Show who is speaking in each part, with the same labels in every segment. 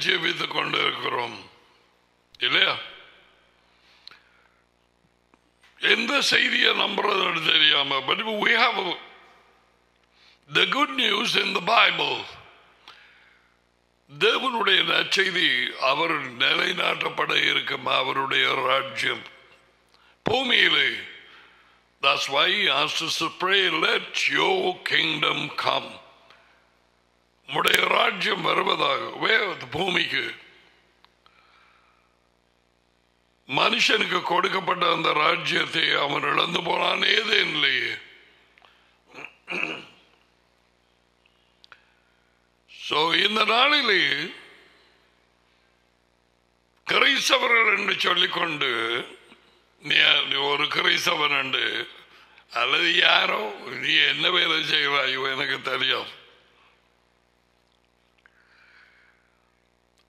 Speaker 1: காலத்தில் ஜீவித்துக் கொண்டிருக்கிறோம் இல்லையா எந்த செய்தியை நம்புறதுன்னு தெரியாம but we have the good news in the Bible. தேவனுடைய நற்செய்தி அவர் நிலைநாட்டப்பட இருக்கும் அவருடைய ராஜ்யம் பூமியிலே That's why he asked us to pray, let your kingdom come. உடைய ராஜ்யம் வருவதாக பூமிக்கு. மனுஷனுக்கு கொடுக்கப்பட்ட அந்த ராஜ்யத்தை அவன் இழந்து போனான் ஏதேனிலேயே சோ இந்த நாளிலே கிரைஸ்தவர்கள் என்று சொல்லிக்கொண்டு நீ நீ ஒரு கிரைஸ்தவன் உண்டு அல்லது யாரோ நீ என்ன வேலை செய்வாயோ எனக்கு தெரியும்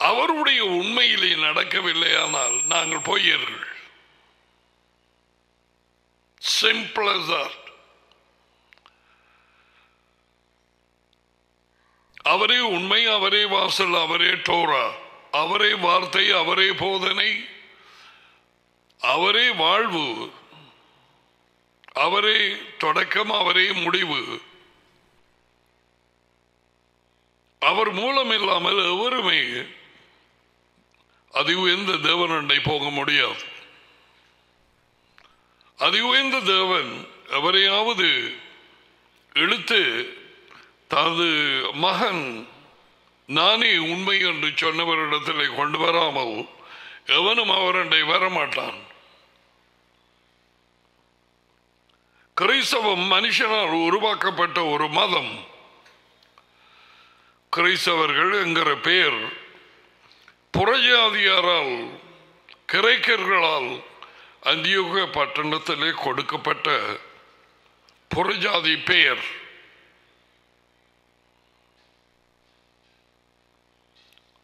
Speaker 1: அவருடைய உண்மையிலே நடக்கவில்லையானால் நாங்கள் பொய்யர்கள். சிம்பிள் அவரே உண்மை அவரே வாசல் அவரே டோரா அவரே வார்த்தை அவரே போதனை அவரே வாழ்வு அவரே தொடக்கம் அவரே முடிவு. அவர் மூலம் இல்லாமல் எவருமே அது உயர்ந்த தேவனண்டை போக முடியாது. அது உயர்ந்த தேவன் எவரையாவது இழுத்து தனது மகன் நானே உண்மை என்று சொன்னவரிடத்தில் கொண்டு வராமல் எவனும் அவரண்டை வரமாட்டான். கிறிஸ்தவம் மனுஷனால் உருவாக்கப்பட்ட ஒரு மதம். கிறிஸ்தவர்கள் என்கிற பெயர் புறஜாதியாரால் கிரைக்கர்களால் அந்தியோக பட்டணத்திலே கொடுக்கப்பட்ட புறஜாதி பெயர்.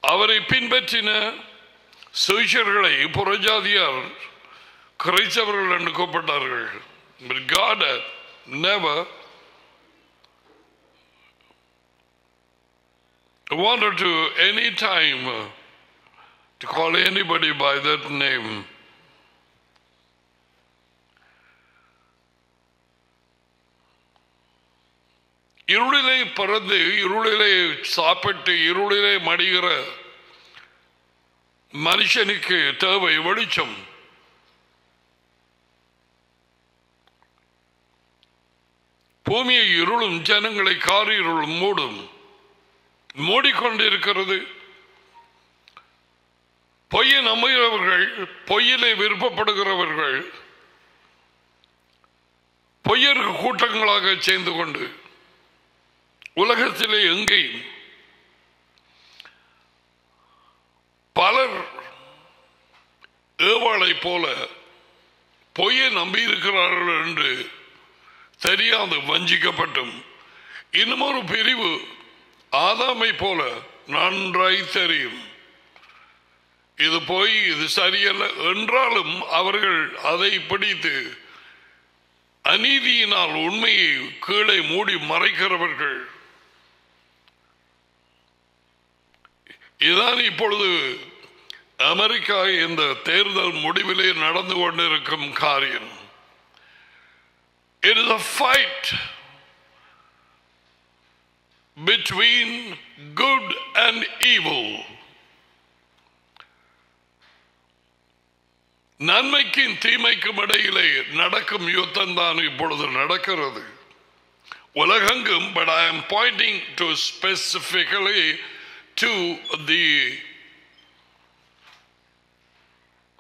Speaker 1: அவரை பின்பற்றின சுவிஷர்களை புறஜாதியார் கிரைச்சவர்கள் என்று கூப்பிட்டார்கள். God never wanted to any time to call anybody by that name. இருளிலே பிறந்து இருளிலே சாப்பிட்டு இருளிலே மடிகிற மனுஷனுக்கு தேவை வெளிச்சம். பூமியை இருளும் ஜனங்களை காரிருளும் மூடும். மூடிக்கொண்டிருக்கிறது. பொய்யை நம்புகிறவர்கள் பொய்யிலே விருப்பப்படுகிறவர்கள் பொய்யருக்கு கூட்டங்களாக சேர்ந்து கொண்டு உலகத்திலே எங்கேயும் பலர் ஏவாளை போல பொய்யை நம்பியிருக்கிறார்கள் என்று தெரியாது வஞ்சிக்கப்பட்டும் இன்னமொரு பிரிவு ஆதாமை போல நன்றாய் தெரியும். இது போய் இது சரியல்ல என்றாலும் அவர்கள் அதை பிடித்து அநீதியினால் உண்மையை கீழே மூடி மறைக்கிறவர்கள் இதான் இப்பொழுது அமெரிக்கா இந்த தேர்தல் முடிவிலே நடந்து கொண்டிருக்கும் காரியம் it is a fight between good and evil. நன்மைக்கும் தீமைக்கும் இடையிலே நடக்கும் யுத்தம் தான் இப்பொழுது நடக்கிறது. உலகெங்கும் but I am pointing to specifically to the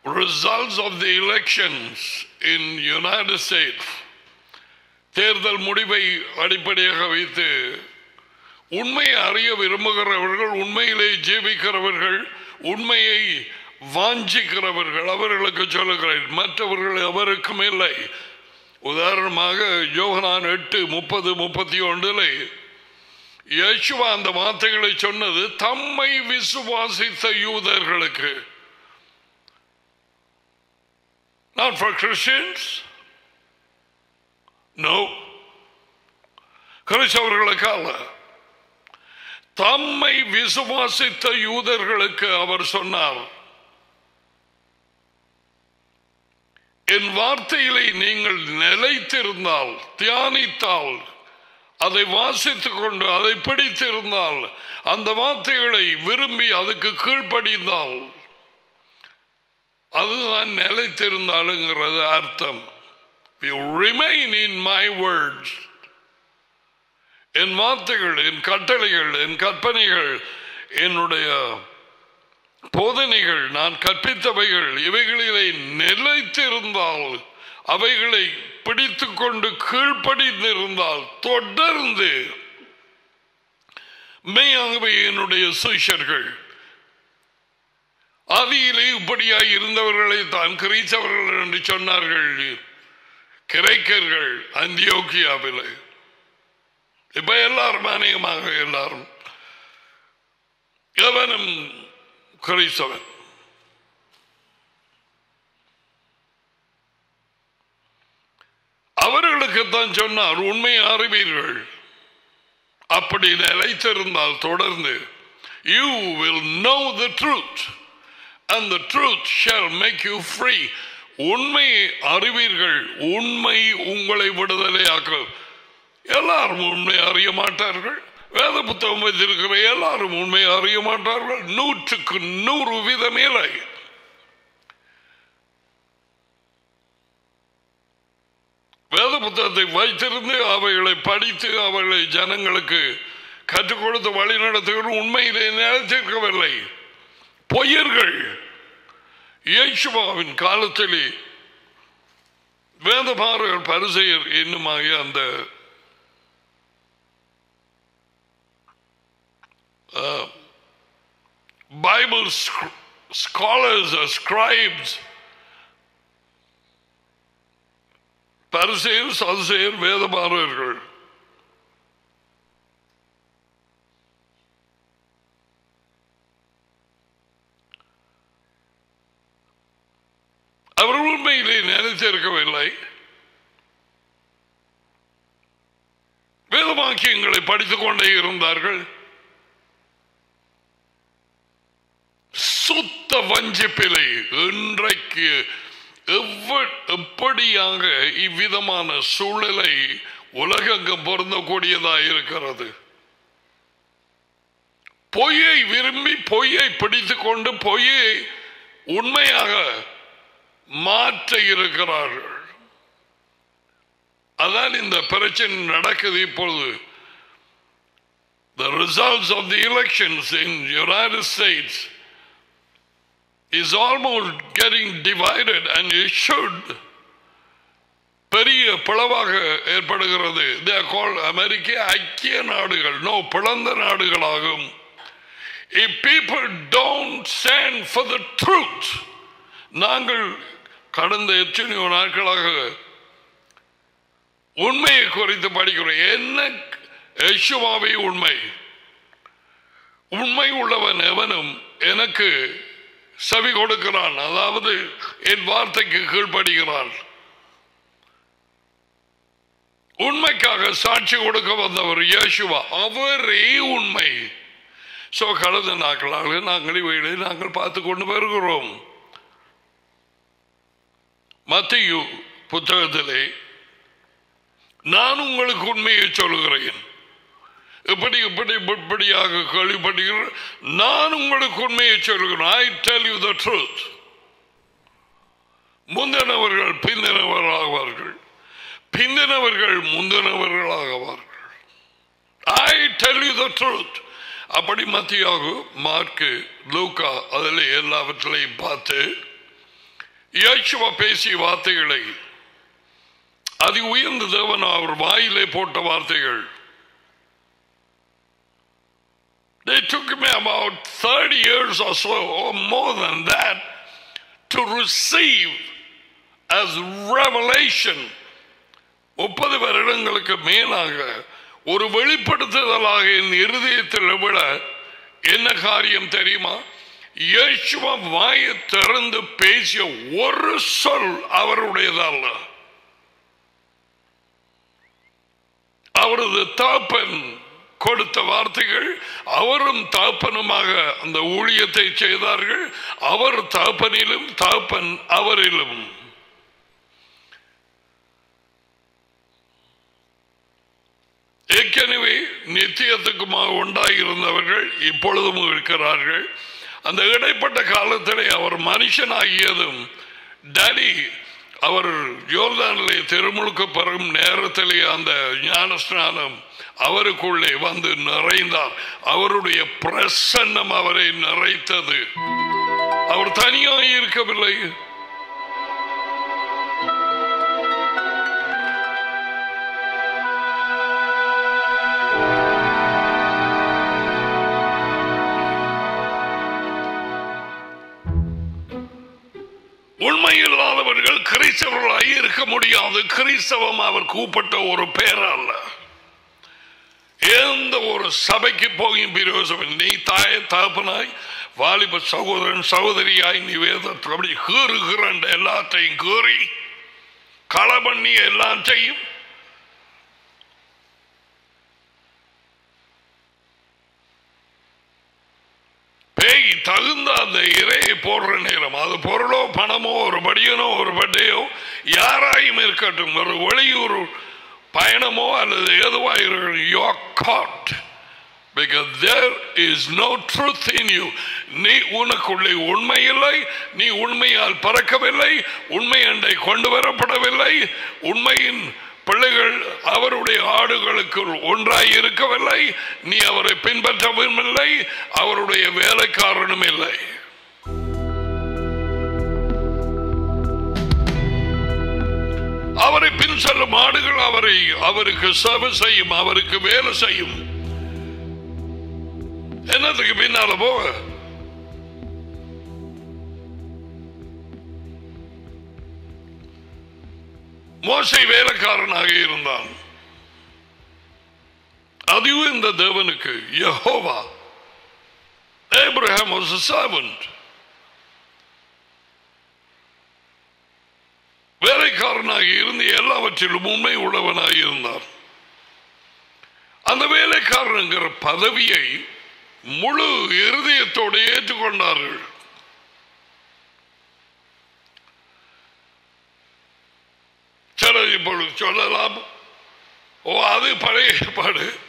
Speaker 1: results of the elections in United States தேர்தல் முடிவை அடிப்படையாக வைத்து உண்மையை அறிய விரும்புகிறவர்கள் உண்மையிலே ஜீவிக்கிறவர்கள் உண்மையை வாஞ்சிக்கிறவர்கள் அவர்களுக்கு சொல்லுகிறேன். மற்றவர்கள் அவருக்கும் இல்லை. உதாரணமாக யோகனான் எட்டு முப்பது முப்பத்தி ஒன்றில் யேசுவா அந்த வார்த்தைகளை சொன்னது தம்மை விசுவாசித்த யூதர்களுக்கு. Not for Christians. No. கிறிஸ்தவர்களுக்கு அல்ல. தம்மை விசுவாசித்த யூதர்களுக்கு அவர் சொன்னார். என் வார்த்தையிலே நீங்கள் நிலைத்திருந்தால் தியானித்தால் அதை வாசித்து கொண்டு அதை பிடித்திருந்தால் அந்த வார்த்தைகளை விரும்பி அதுக்கு கீழ்ப்படிந்தால் அதுதான் நிலைத்திருந்தாலுங்கிறது அர்த்தம். You remain in my என் வார்த்தைகள் என் கட்டளைகள் என் கற்பனைகள் என்னுடைய போதனைகள் நான் கற்பித்தவைகள் இவைகளிலே நிலைத்திருந்தால் அவைகளை பிடித்து கொண்டு கீழ்ப்படிந்திருந்தால் தொடர்ந்து மெய்யாகவே என்னுடைய சிஷர்கள் ஆதியிலே இப்படியாய் இருந்தவர்களை தான் கிரைச்சவர்கள் என்று சொன்னார்கள். கிரைக்கர்கள் அந்தியோக்கியாவில். இப்ப எல்லாரும் அநேகமாக எல்லாரும் எவனும் கிறிஸ்தவன். அவர்களுக்குத்தான் சொன்னார் உண்மையை அறிவீர்கள். அப்படி நிலைத்திருந்தால் தொடர்ந்து you will know the truth and the truth shall make you free உண்மையை அறிவீர்கள் உண்மை உங்களை விடுதலையாக்கும். எல்லாரும் உண்மை அறிய மாட்டார்கள். வேத புத்தகம் வைத்திருக்கிற எல்லாரும் உண்மை அறிய மாட்டார்கள். நூற்றுக்கு நூறு விதமே இல்லை வேத புத்தகத்தை வைத்திருந்து அவைகளை படித்து அவைகளை ஜனங்களுக்கு கற்றுக் கொடுத்து வழி நடத்துகிற உண்மையிலே நிலைத்திருக்கவில்லை. பொய்யர்கள் இயேசுவாவின் காலத்திலே வேதபாரர் பரிசெயர் என்னுமாகிய அந்த Uh, Bible sc- scholars or scribes பரிசெயர் சதுசெயர் வேதபாரர்கள் அவர் உண்மையிலே நினைத்திருக்கவில்லை. வேதவாக்கியங்களை படித்துக் கொண்டே இருந்தார்கள். சுத்த வஞ்சிப்பிலை இன்றைக்கு எவ்வ- எப்படியாக இவ்விதமான சூழலை உலகெங்கும் பொருந்தக்கூடியதாக இருக்கிறது. பொய்யை விரும்பி பொய்யை பிடித்துக் கொண்டு பொய்யை உண்மையாக மாற்ற இருக்கிறார்கள். அதான் இந்த பிரச்சனை நடக்குது இப்பொழுது. The results of the elections in United States is almost getting divided and it should. பெரிய பிளவாக ஏற்படுகிறது. தே கால் அமெரிக்க ஐக்கிய நாடுகள். நோ பிளந்த நாடுகளாகும். If people don't stand for the truth நாங்கள் கடந்த எத்தனையோ நாட்களாக உண்மையை குறித்து படிக்கிறோம். என்ன யசுவாவே உண்மை? உண்மை உள்ளவன் எவனும் எனக்கு செவி கொடுக்கிறான். அதாவது என் வார்த்தைக்கு கீழ்ப்படுகிறான். உண்மைக்காக சாட்சி கொடுக்க வந்தவர் இயேசுவா. அவரே உண்மை. சோ கடந்த நாட்களாக நாங்கள் இவைகளை நாங்கள் பார்த்து கொண்டு வருகிறோம். மத்தியு புத்தகத்திலே நான் உங்களுக்கு உண்மையை சொல்கிறேன் இப்படி இப்படி இப்படியாக கேள்விப்படுகிறேன் நான் உங்களுக்கு உண்மையை சொல்கிறேன். I tell you the truth முந்தினவர்கள் பிந்தினவராவார்கள் பிந்தினவர்கள் முந்தினவர்களாகவார்கள் I tell you the truth அப்படி மத்தியாக மார்க்கு லூக்கா அதில் எல்லாவற்றிலையும் பார்த்து இயேசுவா பேசிய வார்த்தைகளை அதி உயர்ந்த தேவன் அவர் வாயிலே போட்ட வார்த்தைகள் They took me about 30 years or so, or more than that, to receive as revelation. முப்பது வருடங்களுக்கு மேலாக ஒரு வெளிப்படுத்துதலாக என் இருதயத்தில் விட என்ன காரியம் தெரியுமா இயேசுவ வாயை திறந்து பேசிய ஒரு சொல் அவருடையதல்ல அவரது தாப்பன் கொடுத்த வார்த்தைகள் அவரும் தாப்பனுமாக அந்த ஊழியத்தை செய்தார்கள். அவர் தாப்பனிலும் தாப்பன் அவரிலும். ஏற்கனவே நித்தியத்துக்குமாக உண்டாகியிருந்தவர்கள் இப்பொழுதும் இருக்கிறார்கள். அந்த இடைப்பட்ட காலத்திலே அவர் மனுஷனாகியதும் டேடி அவர் ஜோர்தானிலே திருமுழுக்க பெறும் நேரத்திலே அந்த ஞானஸ்நானம் அவருக்குள்ளே வந்து நிறைந்தார். அவருடைய பிரசன்னம் அவரை நிறைத்தது. அவர் தனியாக இருக்கவில்லை. உண்மையில்லாதவர்கள் கிறிஸ்தவர்களாய் இருக்க முடியாது. கிறிஸ்தவம் அவர் கூப்பிட்ட ஒரு பேர் அல்ல எந்த ஒரு சபைக்கு போகும் பிரயோசனம் நீ தாய தகப்பனாய் வாலிப சகோதரன் சகோதரியாய் நீ வேதத்தில் அப்படி கீறுகிற எல்லாத்தையும் கீறி களை பண்ணி எல்லாம் செய்யும் பேய் தகுந்த அந்த இறையை போடுற நேரம். அது பொருளோ பணமோ ஒரு படியனோ ஒரு பட்டையோ யாராயும் இருக்கட்டும். ஒரு வெளியூர் பயணமோ அல்லது எதுவாக yo God because there is no truth in you நீ உனக்குள்ளே உண்மை இல்லை நீ உண்மையால் பறக்கவில்லை உண்மை அண்டை கொண்டு வரப்படவில்லை உண்மையின் பிள்ளைகள் அவருடைய ஆடுகளுக்கு ஒன்றாய் இருக்கவில்லை. நீ அவரை பின்பற்றவும் இல்லை. அவருடைய வேலைக்காரனும் இல்லை. அவரை பின் செல்லும் ஆடுகள் அவரை அவருக்கு சேவை செய்யும் அவருக்கு வேலை செய்யும். என்னத்துக்கு பின்னால போக மோசை வேலைக்காரனாக இருந்தான். அதுவும் இந்த தேவனுக்கு யஹோவா ஏப்ரஹாம் வேலைக்காரனாக இருந்து எல்லாவற்றிலும் உண்மை உள்ளவனாக இருந்தார் அந்த வேலைக்காரனுங்கிற பதவியை முழு இருதயத்தோடு ஏற்றுக்கொண்டார்கள். சிலர் இப்பொழுது சொல்லலாம். ஓ அது பழைய ஏற்பாடு.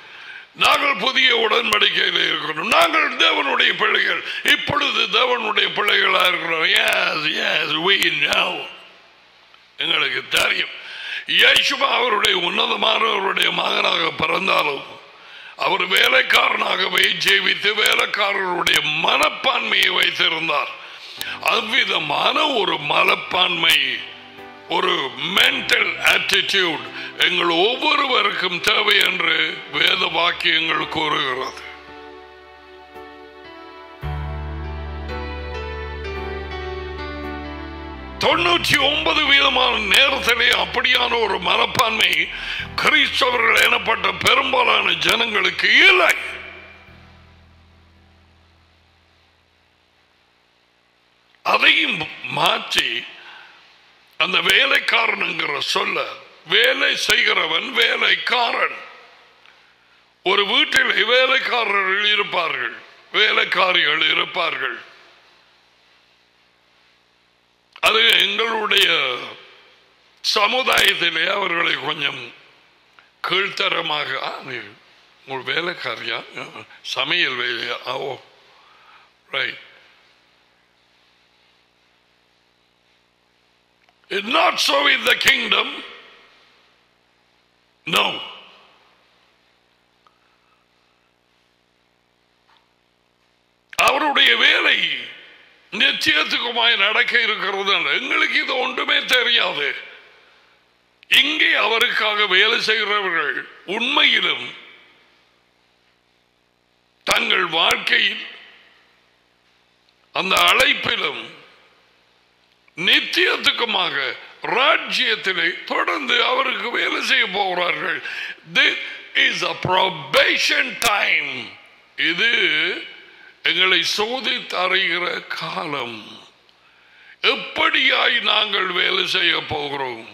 Speaker 1: நாங்கள் புதிய உடன்படிக்கையில் இருக்கிறோம். நாங்கள் தேவனுடைய பிள்ளைகள். இப்பொழுது தேவனுடைய பிள்ளைகளா இருக்கிறோம். Yes, yes, we எங்களுக்கு தெரியும். இயேசுமா அவருடைய உன்னதமானவருடைய மகனாக பிறந்தாலும் அவர் வேலைக்காரனாகவே ஜீவித்து வேலைக்காரருடைய மனப்பான்மையை வைத்திருந்தார். அவ்விதமான ஒரு மனப்பான்மை ஒரு மென்டல் ஆட்டிடியூட் எங்கள் ஒவ்வொருவருக்கும் தேவை என்று வேத வாக்கியங்கள் கூறுகிறது. தொண்ணூற்றி ஒன்பது வீதமான நேரத்திலே அப்படியான ஒரு மனப்பான்மை கிறிஸ்தவர்கள் எனப்பட்ட பெரும்பாலான ஜனங்களுக்கு இல்லை. அதையும் மாற்றி அந்த வேலைக்காரனுங்கிற சொல்ல வேலை செய்கிறவன் வேலைக்காரன். ஒரு வீட்டில் வேலைக்காரர்கள் இருப்பார்கள் வேலைக்காரிகள் இருப்பார்கள். அது எங்களுடைய சமுதாயத்திலே அவர்களை கொஞ்சம் கீழ்த்தரமாக உங்கள் வேலைக்காரியா? ஆ, சமையல் வேலையா? ஓ right not so in the kingdom. No. அவருடைய வேலை நிச்சயத்துக்குமாய் நடக்க இருக்கிறது எங்களுக்கு இது ஒன்றுமே தெரியாது இங்கே அவருக்காக வேலை செய்கிறவர்கள் உண்மையிலும் தங்கள் வாழ்க்கையில் அந்த அழைப்பிலும் நித்தியத்துக்குமாக ராஜ்யத்திலே தொடர்ந்து அவருக்கு வேலை செய்ய போகிறார்கள் this is a probation time இது எங்களை சோதித்து அறிகிற காலம் எப்படியாய் நாங்கள் வேலை செய்ய போகிறோம்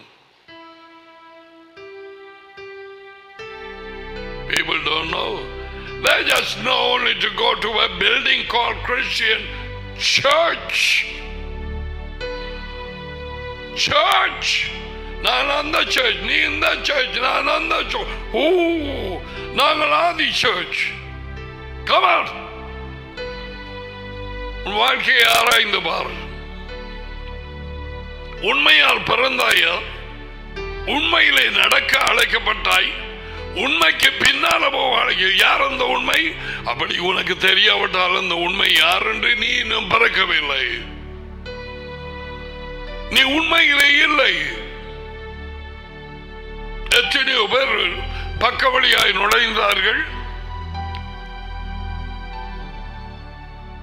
Speaker 1: People don't know. They just know only to go to a building called Christian Church. Church. நான் அந்த சர்ச் நீ இந்த சர்ச் நான் அந்த church. ஓ நாங்கள் ஆதி சர்ச் கமல் உன் வாழ்க்கையை ஆராய்ந்து பார். உண்மையால் பிறந்தாயா உண்மையிலே நடக்க அழைக்கப்பட்டாய் உண்மைக்கு பின்னால போவாங்க யார் அந்த உண்மை? அப்படி உனக்கு தெரியாவிட்டால் அந்த உண்மை யார் என்று நீ இன்னும் பிறக்கவில்லை. நீ உண்மையிலே இல்லை. எத்தனையோ பேர் பக்க வழியாய் நுழைந்தார்கள்.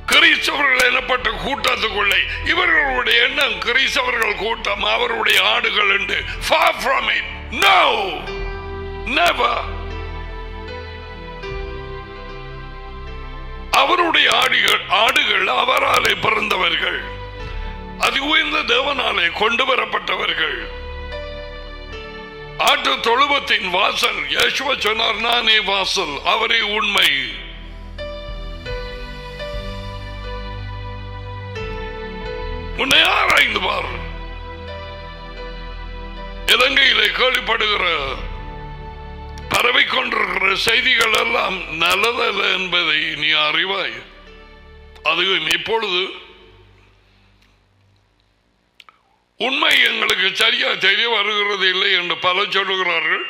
Speaker 1: கிறிஸ்தவர்கள் எனப்பட்ட கூட்டத்துக்குள்ளே இவர்களுடைய எண்ணம் கிறிஸ்தவர்கள் கூட்டம் அவருடைய ஆடுகள் என்று. Far from it. No. Never. அவருடைய ஆடுகள் ஆடுகள் அவராலே பிறந்தவர்கள். அது உயர்ந்த தேவனாலே கொண்டு வரப்பட்டவர்கள் ஆற்று தொழுவத்தின் வாசல் யேசுவ சொன்னார் நானே வாசல் அவரே உண்மை. உன்னை ஆராய்ந்து பார். இலங்கையிலே கேள்விப்படுகிற பரவி கொண்டிருக்கிற செய்திகள் எல்லாம் நல்லதல்ல என்பதை நீ அறிவாய். அதுவும் இப்பொழுது உண்மை எங்களுக்கு சரியா தெரிய வருகிறது இல்லை என்று பல சொல்லுகிறார்கள்.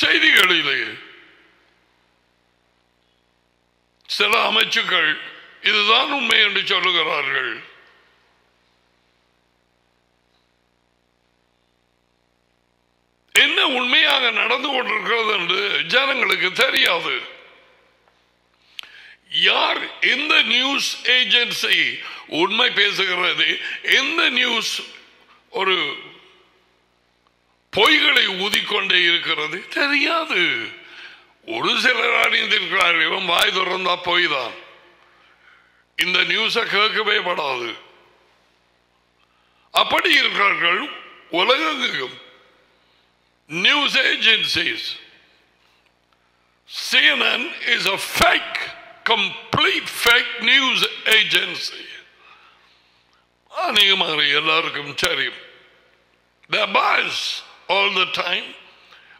Speaker 1: செய்திகளிலே சில அமைச்சுக்கள் இதுதான் உண்மை என்று சொல்லுகிறார்கள். என்ன உண்மையாக நடந்து கொண்டிருக்கிறது என்று ஜனங்களுக்கு தெரியாது. யார் இந்த நியூஸ் ஏஜென்சி உண்மை பேசுகிறது. எந்த நியூஸ் ஒரு பொய்களை ஊதிக்கொண்டே இருக்கிறது. தெரியாது. ஒரு சிலர் அறிந்திருக்கிறார்கள் இவன் வாய் திறந்தா பொய் தான் இந்த நியூஸை கேட்கவே படாது. அப்படி இருக்கிறார்கள் உலகெங்கும் news agencies CNN is a fake, complete fake news agency. அநேகமாக எல்லாருக்கும் தெரியும். The boys all the time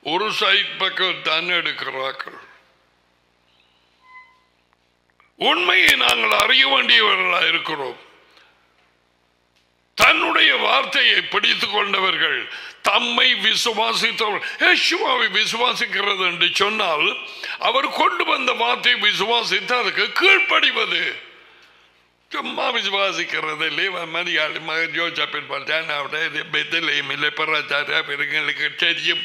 Speaker 1: ஒரு சைட் பக்கம் தன் எடுக்கிறார்கள். உண்மையை நாங்கள் அறிய வேண்டியவர்களாக இருக்கிறோம். தன்னுடைய வார்த்தையை பிடித்துக் கொண்டவர்கள் தம்மை விசுவாசித்தவர் விசுவாசிக்கிறது என்று சொன்னால் அவர் கொண்டு வந்த வார்த்தையை விசுவாசித்து அதுக்கு கீழ்ப்படிவது சும்மா விசுவாசிக்கிறது இல்லை மரியாதை மகன் ஜோசப்பின் பார்த்தேன் அவருடைய பெத்திலையும் இல்லை பராச்சாரியா பெருங்களுக்கு தெரியும்.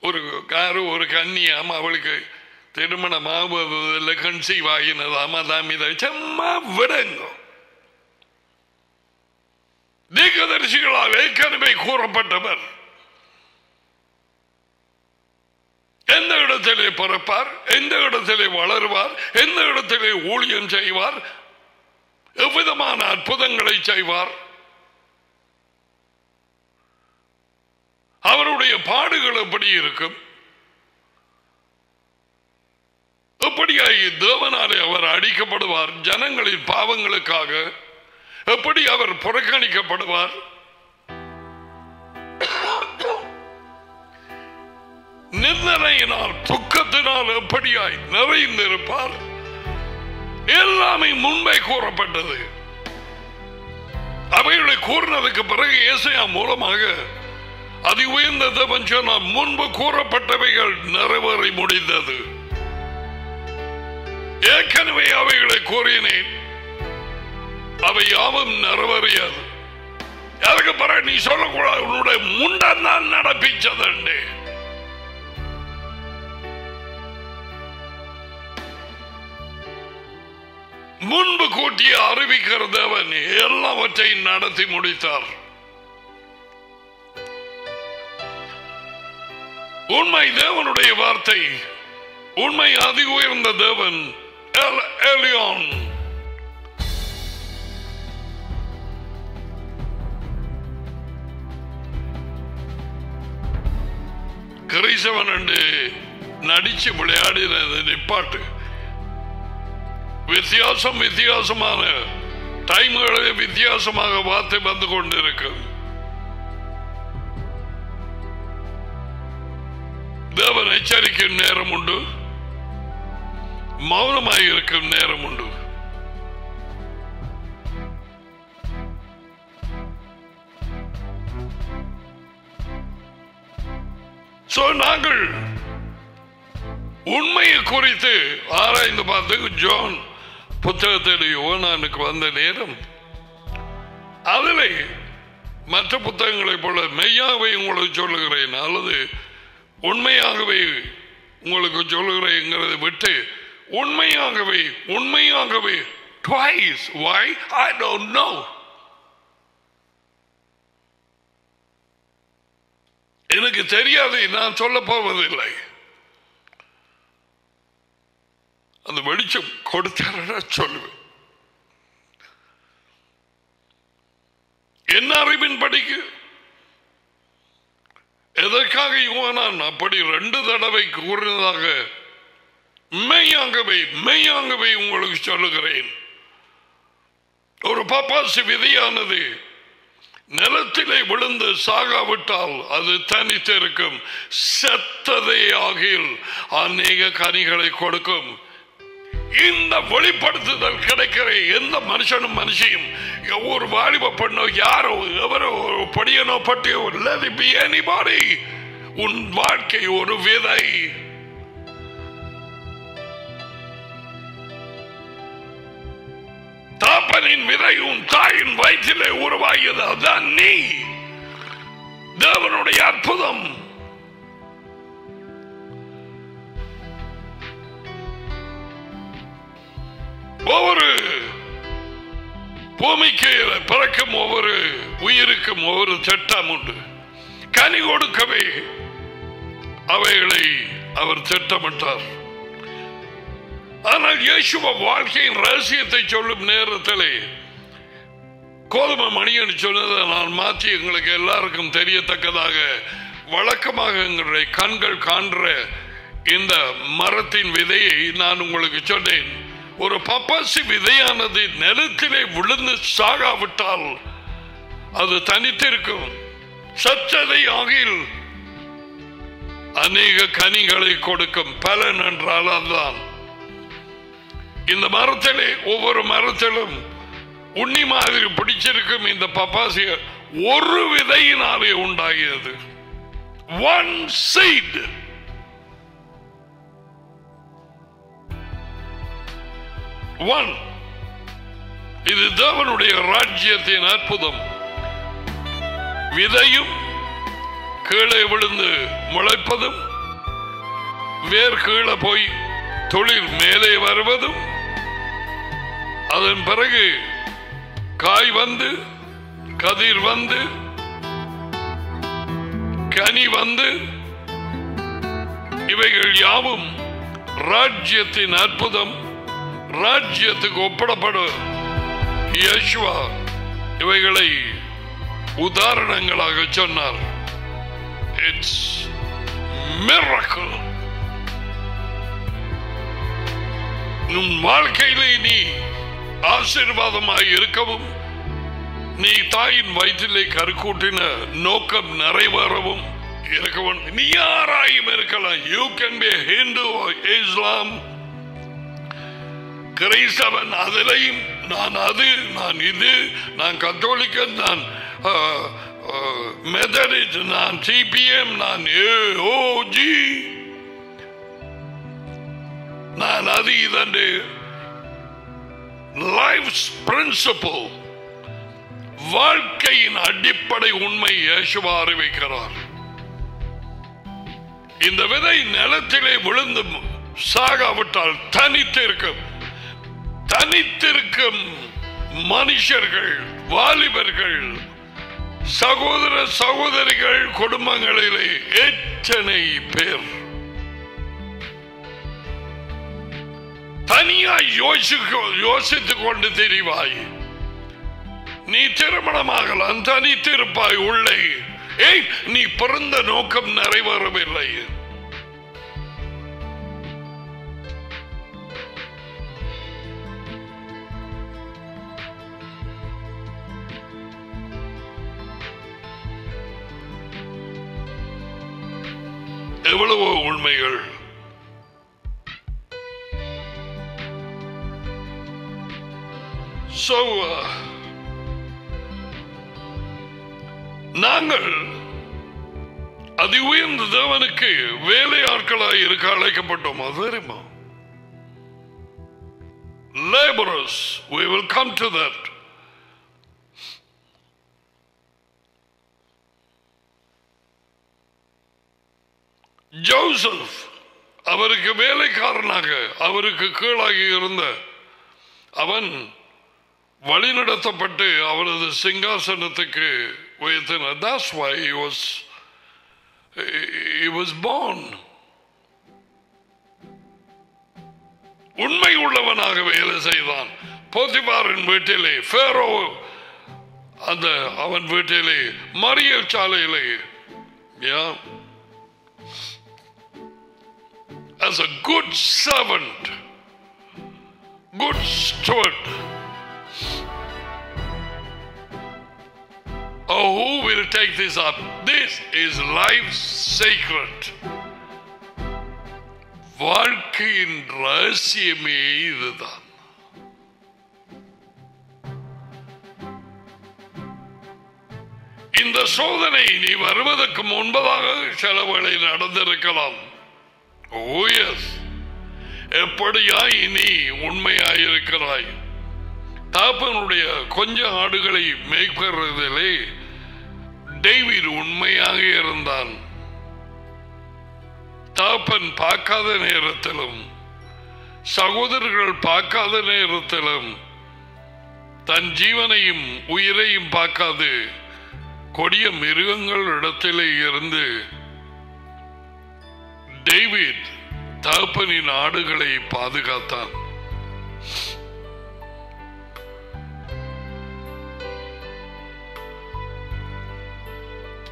Speaker 1: ஒரு காரு ஒரு கன்னியாம் அவளுக்கு திருமணம் ஆகுவதில் கன்சீவ் ஆகினதாம் அதாம் இதை சும்மா விடுங்க. தீர்க்கதரிசிகளால் ஏற்கனவே கூறப்பட்டவர் எந்த இடத்திலே பிறப்பார் எந்த இடத்திலே வளருவார் எந்த இடத்திலே ஊழியம் செய்வார் எவ்விதமான அற்புதங்களை செய்வார். அவருடைய பாடுகள் எப்படி இருக்கும்? எப்படியாகி தேவனாலே அவர் அடிக்கப்படுவார் ஜனங்களின் பாவங்களுக்காக? எப்படி அவர் புறக்கணிக்கப்படுவார்? நிந்தனையினால் துக்கத்தினால் எப்படியாய் நிறைந்திருப்பார்? எல்லாமே முன்பே கூறப்பட்டது. அவைகளை கூறினதுக்கு பிறகு இயேசையா மூலமாக அதி உயர்ந்த தேவன் முன்பு கூறப்பட்டவைகள் நிறைவேறி முடிந்தது. ஏற்கனவே அவைகளை கூறினேன். அவை யாவும் நிறைவேறியது. அதுக்கு பிறகு நீ சொல்லக்கூடாது உன்னுடைய முண்டன் தான் நடப்பிச்சதண்டே முன்பு கூட்டிய அறிவிக்கிற தேவன் எல்லாவற்றையும் நடத்தி முடித்தார். உண்மை தேவனுடைய வார்த்தை உண்மை அதி உயர்ந்த தேவன் எல் எலியோன். கிறிஸ்தவன் என்று நடிச்சு விளையாடினது நிப்பாட்டு. வித்தியாசம் வித்தியாசமான டைம்களே வித்தியாசமாக வார்த்தை வந்து கொண்டிருக்கும். தேவன் எச்சரிக்கும் நேரம் உண்டு. மௌனமாக இருக்கும் நேரம் உண்டு. சோ நாங்கள் உண்மையை குறித்து ஆராய்ந்து பார்த்து ஜோன் புத்தகத்தில் யோனானுக்கு வந்த நேரம். அதில் மற்ற புத்தகங்களைப் போல மெய்யாகவே உங்களுக்கு சொல்லுகிறேன். அல்லது உண்மையாகவே உங்களுக்கு சொல்லுகிறேங்கிறதை விட்டு உண்மையாகவே உண்மையாகவே twice why? I don't know. எனக்கு தெரியாது நான் சொல்ல போவதில்லை. அந்த வெளிச்சம் கொடுத்தார சொல்லுவேன். என்ன அறிவின் படிக்கு எதற்காக யுவனான் அப்படி ரெண்டு தடவை கூறினதாக மெய்யாங்கவை மெய்யாங்கவை உங்களுக்கு சொல்லுகிறேன். ஒரு பப்பாசு விதையானது நிலத்திலே விழுந்து சாகாவிட்டால் அது தனித்திருக்கும் செத்ததே ஆகில் அநேக கனிகளை கொடுக்கும். இந்த வெளிப்படுத்துதல் கிடைக்கிற எந்த மனுஷனும் மனுஷியும் ஒரு வாலிப பெண்ணோ யாரோ எவரோ ஒரு படியனோ பட்டியோ let it be anybody. உன் வாழ்க்கை ஒரு விதை. தாப்பனின் விதை உன் தாயின் வயிற்றிலே உருவாகியது அதான் நீ. தேவனுடைய அற்புதம். ஒவ்வொரு பூமிக்கு பிறக்கும் ஒவ்வொரு உயிருக்கும் ஒவ்வொரு சட்டம் உண்டு. கனி கொடுக்கவே அவைகளை அவர் திட்டமிட்டார். ஆனால் இயேசுவ வாழ்க்கையின் ரகசியத்தை சொல்லும் நேரத்திலே கோதுமை மணியன் சொன்னதை நான் மாற்றி எங்களுக்கு எல்லாருக்கும் தெரியத்தக்கதாக வழக்கமாக எங்களுடைய கண்கள் காண்ற இந்த மரத்தின் விதையை நான் உங்களுக்கு சொன்னேன். ஒரு பப்பாசி விதையானது நிலத்திலே விழுந்து சாகாவிட்டால் அது தனித்திருக்கும். சச்சதை ஆகில் அநேக கனிகளை கொடுக்கும் பலன் என்றால் அதுதான். இந்த மரத்திலே ஒவ்வொரு மரத்திலும் உண்ணி மாதிரி பிடிச்சிருக்கும் இந்த பப்பாசிய ஒரு விதையினாலே உண்டாகியது ஒன் சீட் ஒன் இது தேவனுடைய ராஜ்யத்தின் அற்புதம். விதையும் கீழே விழுந்து முளைப்பதும் வேர் கீழே போய் தொழில் மேலே வருவதும் அதன் பிறகு காய் வந்து கதிர் வந்து கனி வந்து இவைகள் யாவும் ராஜ்யத்தின் அற்புதம். ராஜ்யத்துக்கு ஒப்பிடப்படும் யேசுவா இவைகளை உதாரணங்களாக சொன்னார். இட்ஸ் மிரக்கல் உன் வாழ்க்கையிலே நீ ஆசீர்வாதமாய் இருக்கவும் நீ தாயின் வயிற்றிலே கருக்கூட்டின நோக்கம் நிறைவேறவும் இருக்கவும். நீ யாராயும் இருக்கலாம். You can be Hindu Islam கிரைஸ்தவன் அதிலையும் நான் அது நான் இது நான் கத்தோலிக்கன் நான் மெதடிஸ்ட் நான் சிபிஎம் நான் ஓஜி நான் அது இதன்று லைஃப் பிரின்சிபல் வாழ்க்கையின் அடிப்படை உண்மை இயேசுவா அறிவிக்கிறார். இந்த விதை நிலத்திலே விழுந்து சாகாவிட்டால் தனித்திருக்கும். தனித்திருக்கும் மனுஷர்கள் வாலிபர்கள் சகோதர சகோதரிகள் குடும்பங்களிலே எத்தனை பேர்? தனியாய் யோசிக்க யோசித்துக் கொண்டு தெரிவாய். நீ திருமணமாகலாம் தனித்திருப்பாய் உள்ளே. ஏய் நீ பிறந்த நோக்கம் நிறைவேறவில்லை. எவ்வளவோ உண்மைகள். நாங்கள் அதி உயர்ந்த தேவனுக்கு ஆட்களாக இருக்க அழைக்கப்பட்டோம். அது தெரியுமா? Labourers we will come to that Joseph அவருக்கு வேலைக்காரனாக அவருக்கு கீழாகி இருந்த அவன் வழிநடத்தப்பட்டு அவரது சிங்காசனத்துக்கு உயர்த்தினார் that's why he was he was born. உண்மை உள்ளவனாக வேலை செய்தான். போத்திபாரின் வீட்டிலே ஃபேரோ அந்த அவன் வீட்டிலே மறியல் சாலையிலே ஏன் as a good servant good steward Oh, who will take this up? This is life's secret. வாழ்க்கையின் ரகசியமே இதுதான் இந்த சோதனை நீ வருவதற்கு முன்பதாக சில வேளை நடந்திருக்கலாம் ஓ எஸ் எப்படியாய் இனி உண்மையாயிருக்கிறாய்? தாப்பனுடைய கொஞ்ச ஆடுகளை மேய்க்கிறதிலே டேவிட் உண்மையாக இருந்தான். தாப்பன் பார்க்காத நேரத்திலும் சகோதரர்கள் பார்க்காத நேரத்திலும் தன் ஜீவனையும் உயிரையும் பார்க்காது கொடிய மிருகங்கள் இடத்திலே இருந்து டேவிட் தகப்பனின் ஆடுகளை பாதுகாத்தான்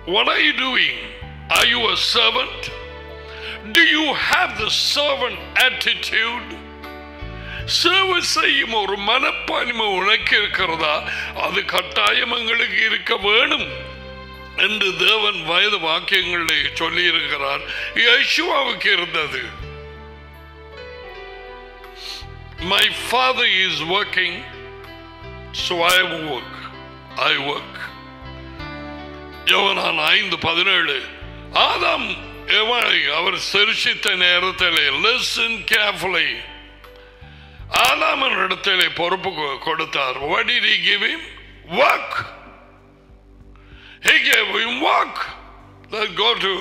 Speaker 1: What are you doing? Are you a servant? Do you have the servant attitude? சேவை செய்யும் ஒரு மனப்பான்மை உனக்கு இருக்கிறதா அது கட்டாயம் எங்களுக்கு இருக்க வேணும் என்று தேவன் வயது வாக்கியங்களில் சொல்லி இருக்கிறார் இருந்தது. My father is working so I work I work. ஐந்து பதினேழு. ஆதாம் எவனை அவர் சிருஷித்த நேரத்திலே லிசன் கேர்ஃபுல்லி ஆதாமன் இடத்திலே பொறுப்பு கொடுத்தார். What did he give he gave him work let's go to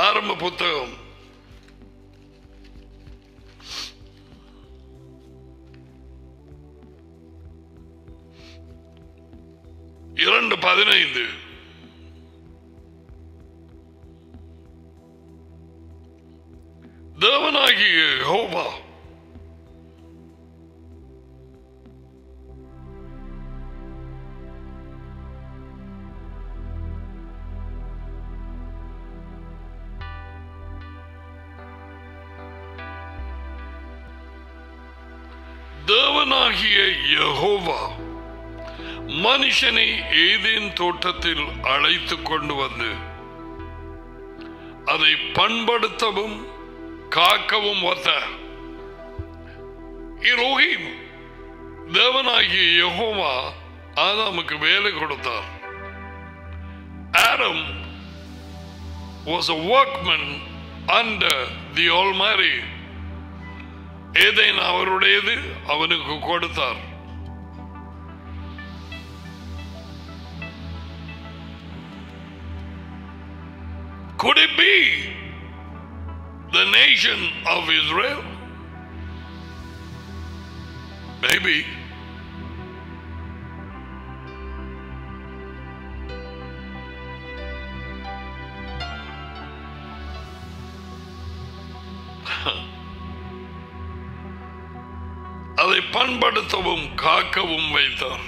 Speaker 1: ஆரம்ப புத்தகம் இரண்டு பதினைந்து தேவனாகிய யெகோவா யகோவா மனுஷனை ஏதேன் தோட்டத்தில் அழைத்து கொண்டு வந்து அதை பண்படுத்தவும் காக்கவும் வந்த இரோஹிம் தேவனாகிய யகோவா ஆதாமுக்கு வேலை கொடுத்தார். Adam was a workman under the Almighty. ஏதேன் அவருடையது அவனுக்கு கொடுத்தார். Could it be the nation of Israel? Maybe. அதை பண்படுத்தவும் காக்கவும் வைத்தார்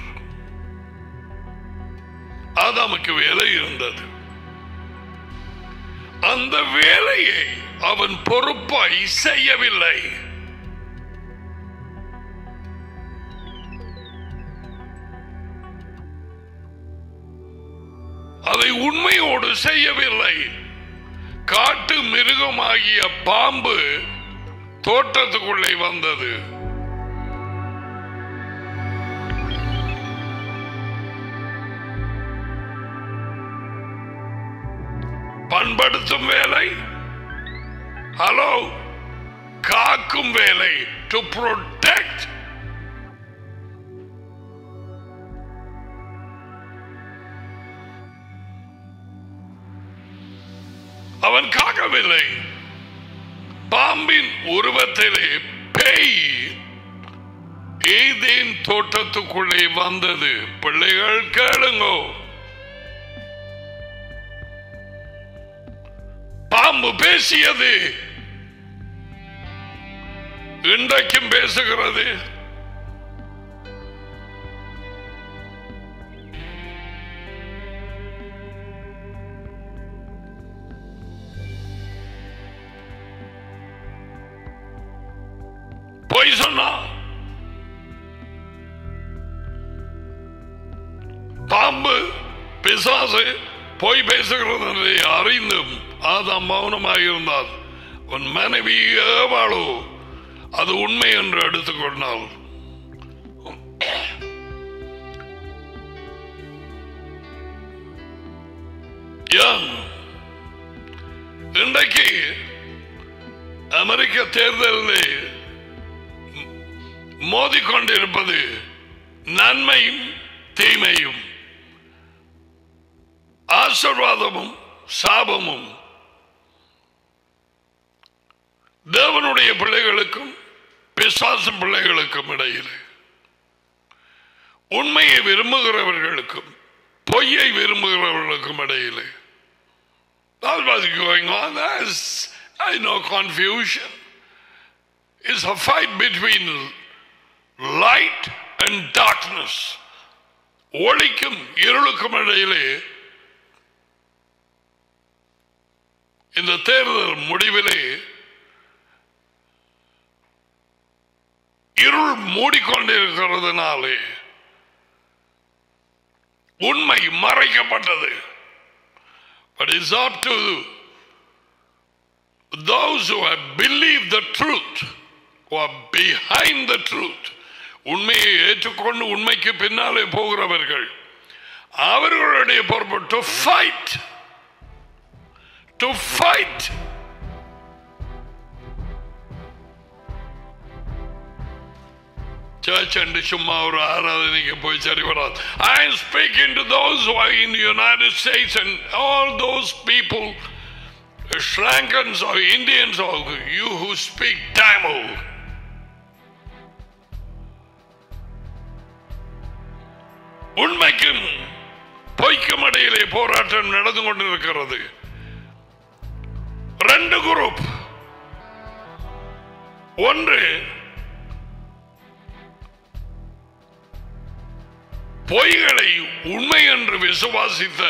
Speaker 1: ஆதாமுக்கு வேலை இருந்தது அந்த வேலையை அவன் பொறுப்பாய் செய்யவில்லை. அதை உண்மையோடு செய்யவில்லை. காட்டு மிருகமாகிய பாம்பு தோட்டத்துக்குள்ளே வந்தது. பண்படுத்தும் வேலை. ஹலோ காக்கும் வேலை டு protect. அவன் காக்கவில்லை. பாம்பின் உருவத்திலே பேய் ஏதேன் தோட்டத்துக்குள்ளே வந்தது. பிள்ளைகள் கேளுங்கோ. பாம்பு பேசியது இன்றைக்கும் பேசுகிறது. பொய் சொன்னா பாம்பு பிசாசு பொய் பேசுகிறது அறிந்தும் ஆதாம் மௌனமாக இருந்தால் உன் மனைவி ஏவாளோ? அது உண்மை என்று எடுத்துக்கொண்டால் இன்றைக்கு அமெரிக்க தேர்தலில் மோதிக்கொண்டிருப்பது நன்மையும் தீமையும் ஆசீர்வாதமும் சாபமும். தேவனுடைய பிள்ளைகளுக்கும் பிசாசம் பிள்ளைகளுக்கும் இடையில் உண்மையை விரும்புகிறவர்களுக்கும் பொய்யை விரும்புகிறவர்களுக்கும் இடையில் That was going on. There's, I know confusion. It's a fight between light and darkness. ஒளிக்கும் இருளுக்கும் இடையிலே இந்த தேர்தல் முடிவிலே இருள் மூடிக்கொண்டிருக்கிறதுனாலே உண்மை மறைக்கப்பட்டது But it's up to those who have believed the truth, who are behind the truth. உண்மையை ஏற்றுக்கொண்டு உண்மைக்கு பின்னாலே போகிறவர்கள் அவர்களுடைய பொறுப்பு டு ஃபைட் டு ஃபைட் சர்ச்சண்டு சும்மா ஒரு ஆராதனைக்கு போய் சரி வராது I am speaking to those in United States and all those people Sri Lankans are Indians are you who speak Tamil. உண்மைக்கும் பொய்க்கும் இடையிலே போராட்டம் நடந்து கொண்டிருக்கிறது. ரெண்டு குரூப் ஒன்று பொய்களை உண்மை என்று விசுவாசித்த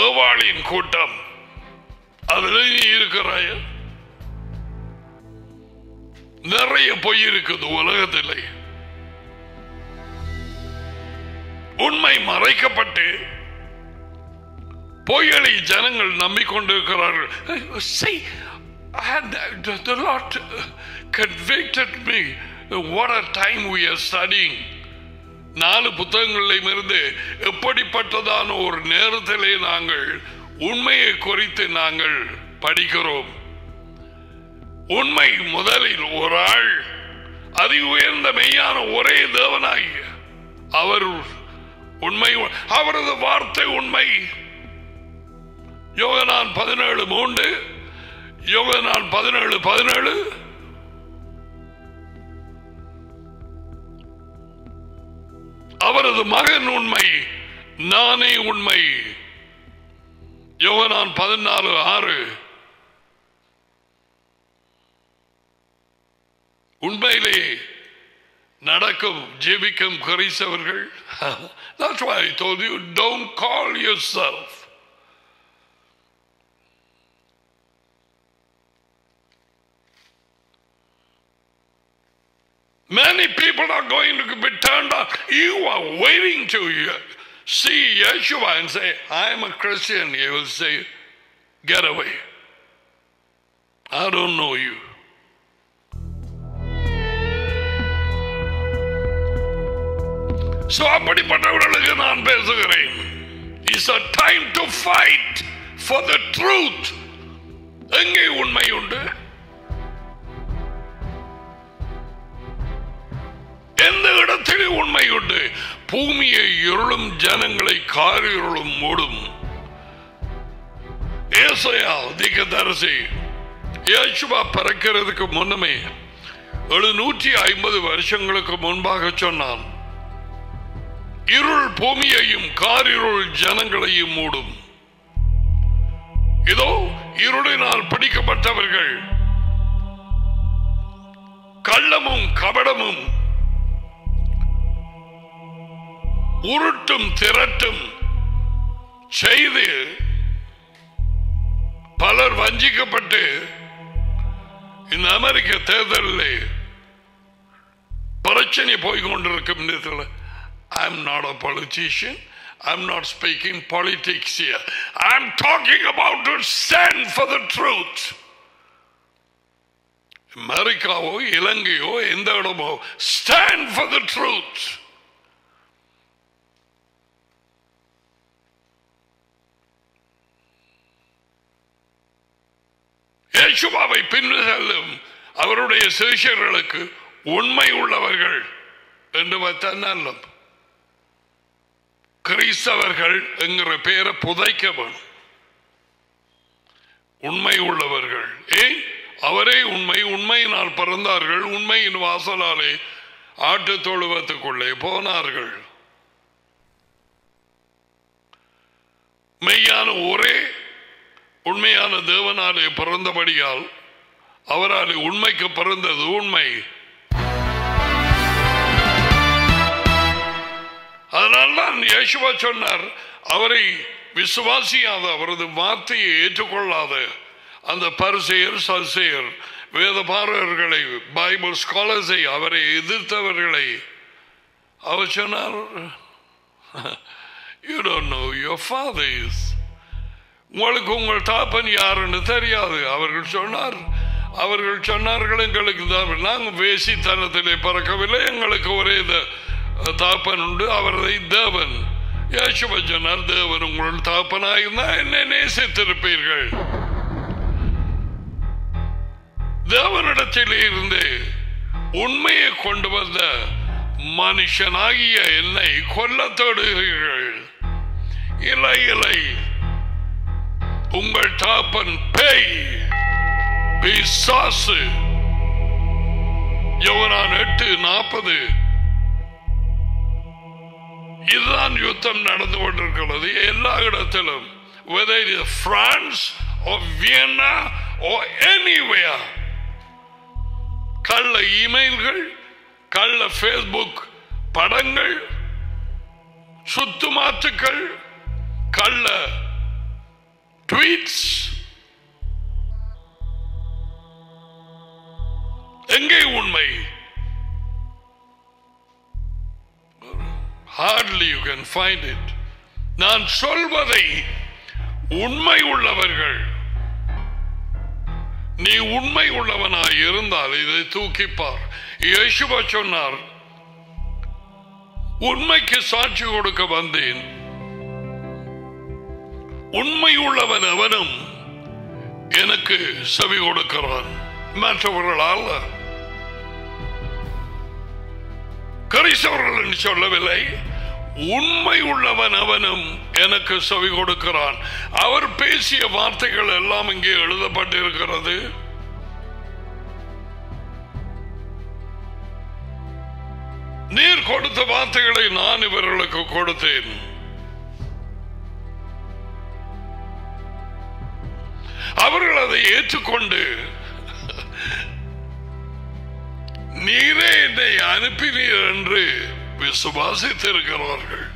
Speaker 1: ஏவாளின் கூட்டம் அதுல நீ இருக்கிறாய நிறைய பொய் இருக்குது உலகத்தில் உண்மை மறைக்கப்பட்டு பொய்களை ஜனங்கள் நம்பிக்கொண்டிருக்கிறார்கள் See, and the, the Lord convicted me. What a time we are studying. நாலு புத்தகங்களிலும் இருந்து எப்படிப்பட்டதான ஒரு நேரத்திலே நாங்கள் உண்மையை குறித்து நாங்கள் படிக்கிறோம். உண்மை முதலில் ஒரு ஆள் அதி உயர்ந்த மெய்யான ஒரே தேவனாய் அவர் உண்மை அவரது வார்த்தை உண்மை. யோகனான் பதினேழு மூன்று யோகனான் பதினேழு பதினேழு அவரது மகன் உண்மை நானே உண்மை யோகனான் பதினாலு ஆறு உண்மையிலே நடக்கும் ஜெபிக்கும் கிறிஸ்தவர்கள் That's why I told you, don't call yourself. Many people are going to be turned on. You are waiting to see Yeshua and say, I am a Christian. You will say, Get away. I don't know you. So அப்படிப்பட்டவர்களுக்கு நான் பேசுகிறேன் it's a time to fight for the truth எங்கே உண்மை உண்டு எந்த இடத்திலே உண்மை உண்டு? பூமியை இருளும் ஜனங்களை காரிருளும் மூடும். ஏசையா திகதரசி இயேசுவா பிறக்கிறதுக்கு முன்னமே எழுநூற்றி ஐம்பது வருஷங்களுக்கு முன்பாக சொன்னான் இருள் பூமியையும் காரிருள் ஜனங்களையும் மூடும். இதோ இருளினால் பிடிக்கப்பட்டவர்கள். கள்ளமும் கபடமும் உருட்டும் திரட்டும் செய்து பலர் வஞ்சிக்கப்பட்டு இந்த அமெரிக்க தேர்தலில் பிரச்சனை போய் கொண்டிருக்கும் நேரத்தில் I'm not a politician I not not speaking here. I talking talking to stand for the truth அமெரிக்காவோ இலங்கையோ எந்த இடமோ ஸ்டாண்ட் ஃபார் த ட்ரூத் இயேசுவாவை பின்னு செல்லும் அவருடைய சிஷியர்களுக்கு உண்மை உள்ளவர்கள் என்று வைத்தான் நல்லம் கிறிஸ்தவர்கள் என்கிற பெயரை புதைக்க வேணும். உண்மை உள்ளவர்கள். ஏன்? அவரே உண்மை உண்மையினால் பிறந்தார்கள் உண்மையின் வாசலாலே ஆட்டு தொழுவத்துக்குள்ளே போனார்கள். மெய்யான ஒரே உண்மையான தேவனாலே பிறந்தபடியால் அவராலே உண்மைக்கு பிறந்தது உண்மை. அதனால்தான் யேசுவா சொன்னார் அவரை விசுவாசியாத அவரது வார்த்தையை ஏற்றுக்கொள்ளாத அந்த பரிசெயர் சல்செயர் வேதபாரர்களை பைபிள் ஸ்காலர்ஸை அவரை எதிர்த்தவர்களை அவர் சொன்னார் you don't know your father is உங்களுக்கு உங்கள் தாப்பன் யாருன்னு தெரியாது. அவர்கள் சொன்னார். அவர்கள் சொன்னார்கள் எங்களுக்கு தான். நாங்கள் வேசித்தனத்திலே பறக்கவில்லை. எங்களுக்கு ஒரே தாப்பன் உண்டு. அவரது தேவன். யேசுவ சொன்னார் தேவன் உங்கள் தாப்பனாயிருந்தா என்ன நேசித்திருப்பீர்கள். தேவனிடத்தில் இருந்து உண்மையை கொண்டு வந்த மனுஷனாகிய என்னை கொல்ல தொடுகிறீர்கள். இலை இலை உங்கள் தாப்பன் பேய் பிசாசு. யோவனான் எட்டு நாற்பது. இதுதான் யுத்தம் நடந்து கொண்டிருக்கிறது. எல்லா இடத்திலும் whether it is France or Vienna or anywhere. கள்ள இமெயில்கள் கள்ள ஃபேஸ்புக் படங்கள் சுத்துமாத்துக்கள் கள்ள ட்வீட்ஸ் எங்கே உண்மை? Hardly you can find it நான் சொல்வதை உண்மை உள்ளவர்கள். நீ உண்மை உள்ளவனாய் இருந்தால் இதை தூக்கிப்பார். யேசுவா சொன்னார் உண்மைக்கு சாட்சி கொடுக்க வந்தேன். உண்மையுள்ளவன் அவனும் எனக்கு செவி கொடுக்கிறான். மற்றவர்களால் கரிசவர்கள் என்று சொல்லவில்லை. உண்மை உள்ளவன் அவனும் எனக்கு செவி கொடுக்கிறான். அவர் பேசிய வார்த்தைகள் எல்லாம் இங்கே எழுதப்பட்டிருக்கிறது. நீர் கொடுத்த வார்த்தைகளை நான் இவர்களுக்கு கொடுத்தேன். அவர்கள் அதை ஏற்றுக்கொண்டு நீரே என்னை அனுப்பினீர் என்று விசுவாசித்திருக்கிறார்கள்.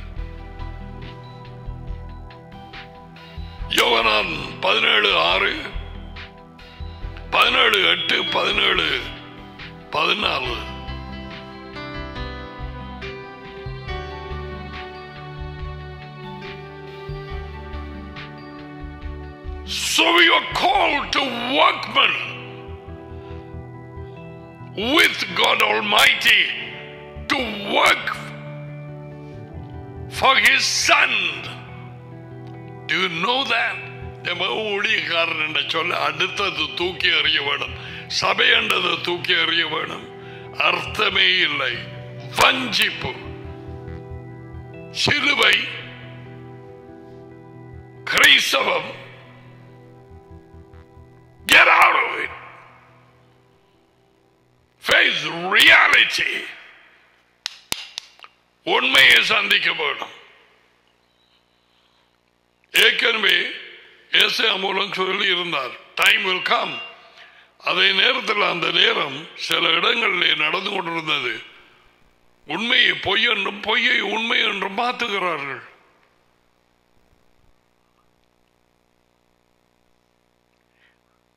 Speaker 1: யோகனான் பதினேழு ஆறு பதினேழு எட்டு பதினேழு பதினாலு. So we are called to workmen with God Almighty to work for His Son. Do you know that? நம்ம ஊழியக்காரன் என்ற சொல்ல அடுத்தது தூக்கி எறிய வேணும் சபை என்றது தூக்கி எறிய வேணும் அர்த்தமே இல்லை வஞ்சிப்பு சிலுவை கிறிஸ்தவம் Get out of it. Face reality. உண்மையை சந்திக்க வேணும் ஏற்கனவே ஏசியா மூலம் சொல்லி இருந்தார் டைம் வில் கம் அதே நேரத்தில் அந்த நேரம் சில இடங்களிலே நடந்து கொண்டிருந்தது உண்மையை பொய் என்றும் பொய்யை உண்மை என்றும் மாற்றுகிறார்கள்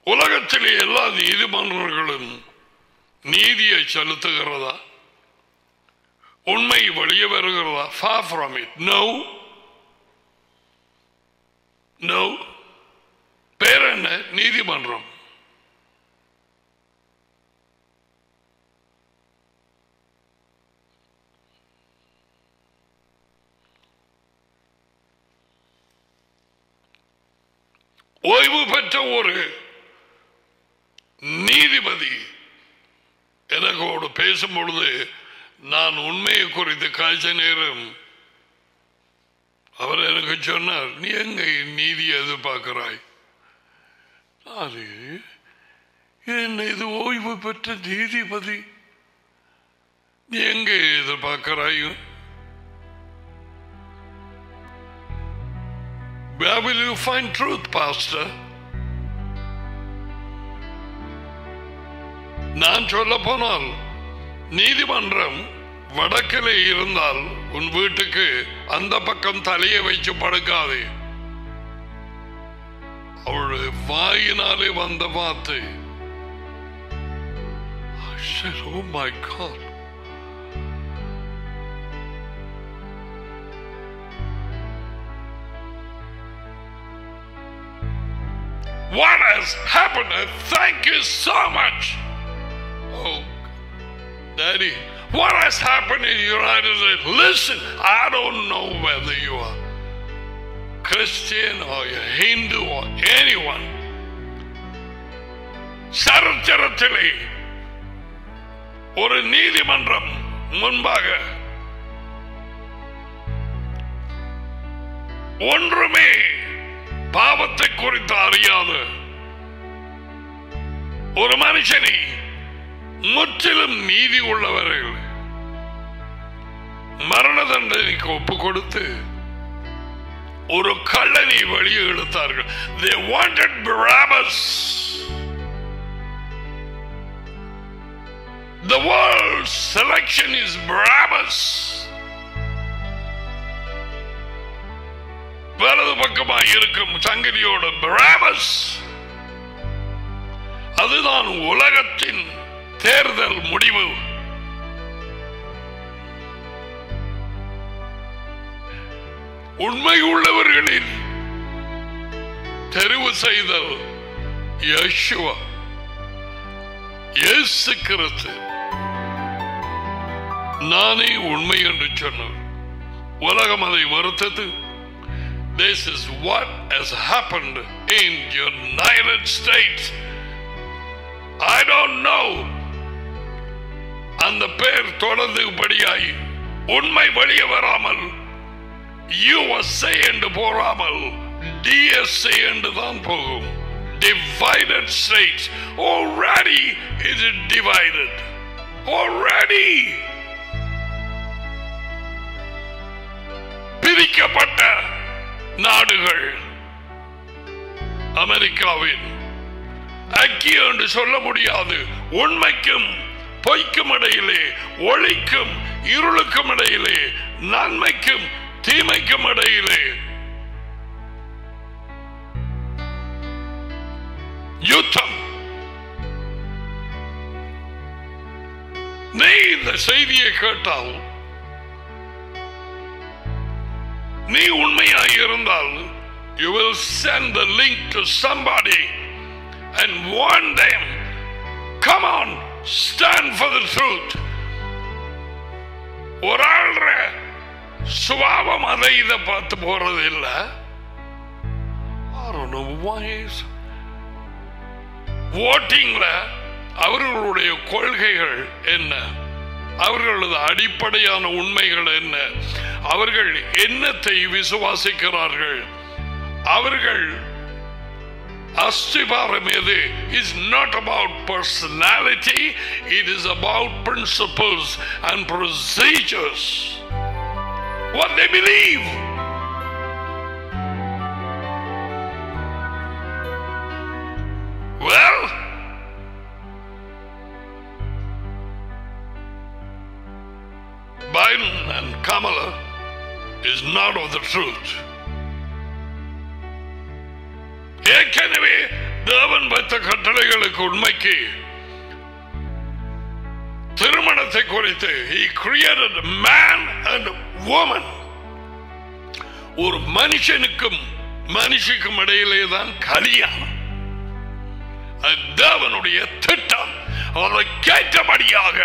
Speaker 1: உலகத்திலே எல்லா நீதிமன்றங்களும் நீதியை செலுத்துகிறதா? உண்மை வெளியே வருகிறதா? Far from it now no. பேர் என்ன? நீதிமன்றம். ஓய்வு பெற்ற ஒரு நீதிபதி. எனக்கோடு பேசும் பொழுது நான் உண்மையை குறித்து காய்ச்ச நேரம் அவர் எனக்கு சொன்னார் நீ எங்க நீதி எதிர்பார்க்கிறாய்? அது என்ன இது ஓய்வு பெற்ற நீதிபதி. நீ எங்க எதிர்பார்க்கிறாயும் Where will you find truth, Pastor? நான் சொல்ல போனால் நீதிமன்றம் வடக்கிலே இருந்தால் உன் வீட்டுக்கு அந்த பக்கம் தலையை வச்சு படுக்காதே அவள் வாயினாலே வந்த வார்த்தை oh What has happened? Thank you so much. Oh, Daddy, what has happened in the United States? Listen, I don't know whether you are Christian or you're Hindu or anyone. சரித்திரத்திலே ஒரு நீதிமன்றம் முன்பாக ஒன்றுமே பாவத்தை குறித்து அறியாத ஒரு மனுஷனை முற்றிலும் நீதி உள்ளவர்கள் மரண தண்டனைக்கு ஒப்பு கொடுத்து ஒரு கள்ளனை வெளியே எடுத்தார்கள் they wanted Barabbas. The world's selection is Barabbas. வலது பக்கமாக இருக்கும் சங்கிலியோட பராபஸ் அதுதான் உலகத்தின் தேர்தல் முடிவு. உண்மை உள்ளவர்களில் தெரிவு செய்தல் யேசுவா. இயேசு கிறிஸ்து. நானே உண்மை என்று சொன்னார் உலகம் அதை மறுத்தது. This is what has happened in United States. I don't know. அந்த பேர் தொடர்ந்துபடியாய் உண்மை வெளியே வராமல் யுஎஸ்ஏ என்று போறாமல் டிஎஸ்ஏ என்று தான் போகும். Divided states. Already it is divided. Already பிரிக்கப்பட்ட நாடுகள் அமெரிக்காவின். ஐக்கியம் என்று சொல்ல முடியாது. உண்மைக்கும் பொய்க்கும் இடையிலே ஒளிக்கும் இருளுக்கும் இடையிலே நன்மைக்கும் தீமைக்கும் இடையிலே. யுத்தம். நீ இந்த செய்தியை கேட்டால் நீ உண்மையாக இருந்தால் you will send the link to somebody and warn them. Come on stand for the truth ஒரு ஆள்ற சுபாவம் அதை இதை பார்த்து போறது இல்லை ஓட்டிங்ல அவர்களுடைய கொள்கைகள் என்ன அவர்களது அடிப்படையான உண்மைகள் என்ன அவர்கள் என்னத்தை விசுவாசிக்கிறார்கள் அவர்கள் Astiva is not about personality, it is about principles and procedures. What they believe. Well, Biden and Kamala is not of the truth. ஏற்கனவே தேவன் வைத்த கட்டளைகளுக்கு உண்மைக்கு திருமணத்தை குறித்து he created man and woman. ஒரு மனுஷனுக்கும் மனுஷிக்கும் இடையிலே தான் கல்யாணம் தேவனுடைய திட்டம். அதை கேட்டபடியாக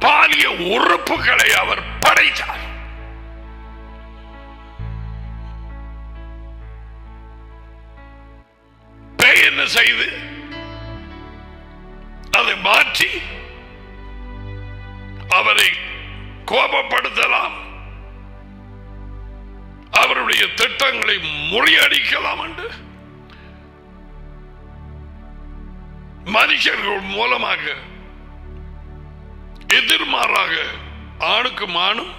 Speaker 1: பாலிய உறுப்புகளை அவர் படைத்தார். என்ன செய்து? அதை மாற்றி அவரை கோபப்படுத்தலாம். அவருடைய திட்டங்களை முறியடிக்கலாம் என்று மனுஷர்கள் மூலமாக எதிர்மாறாக ஆணுக்கு மானும்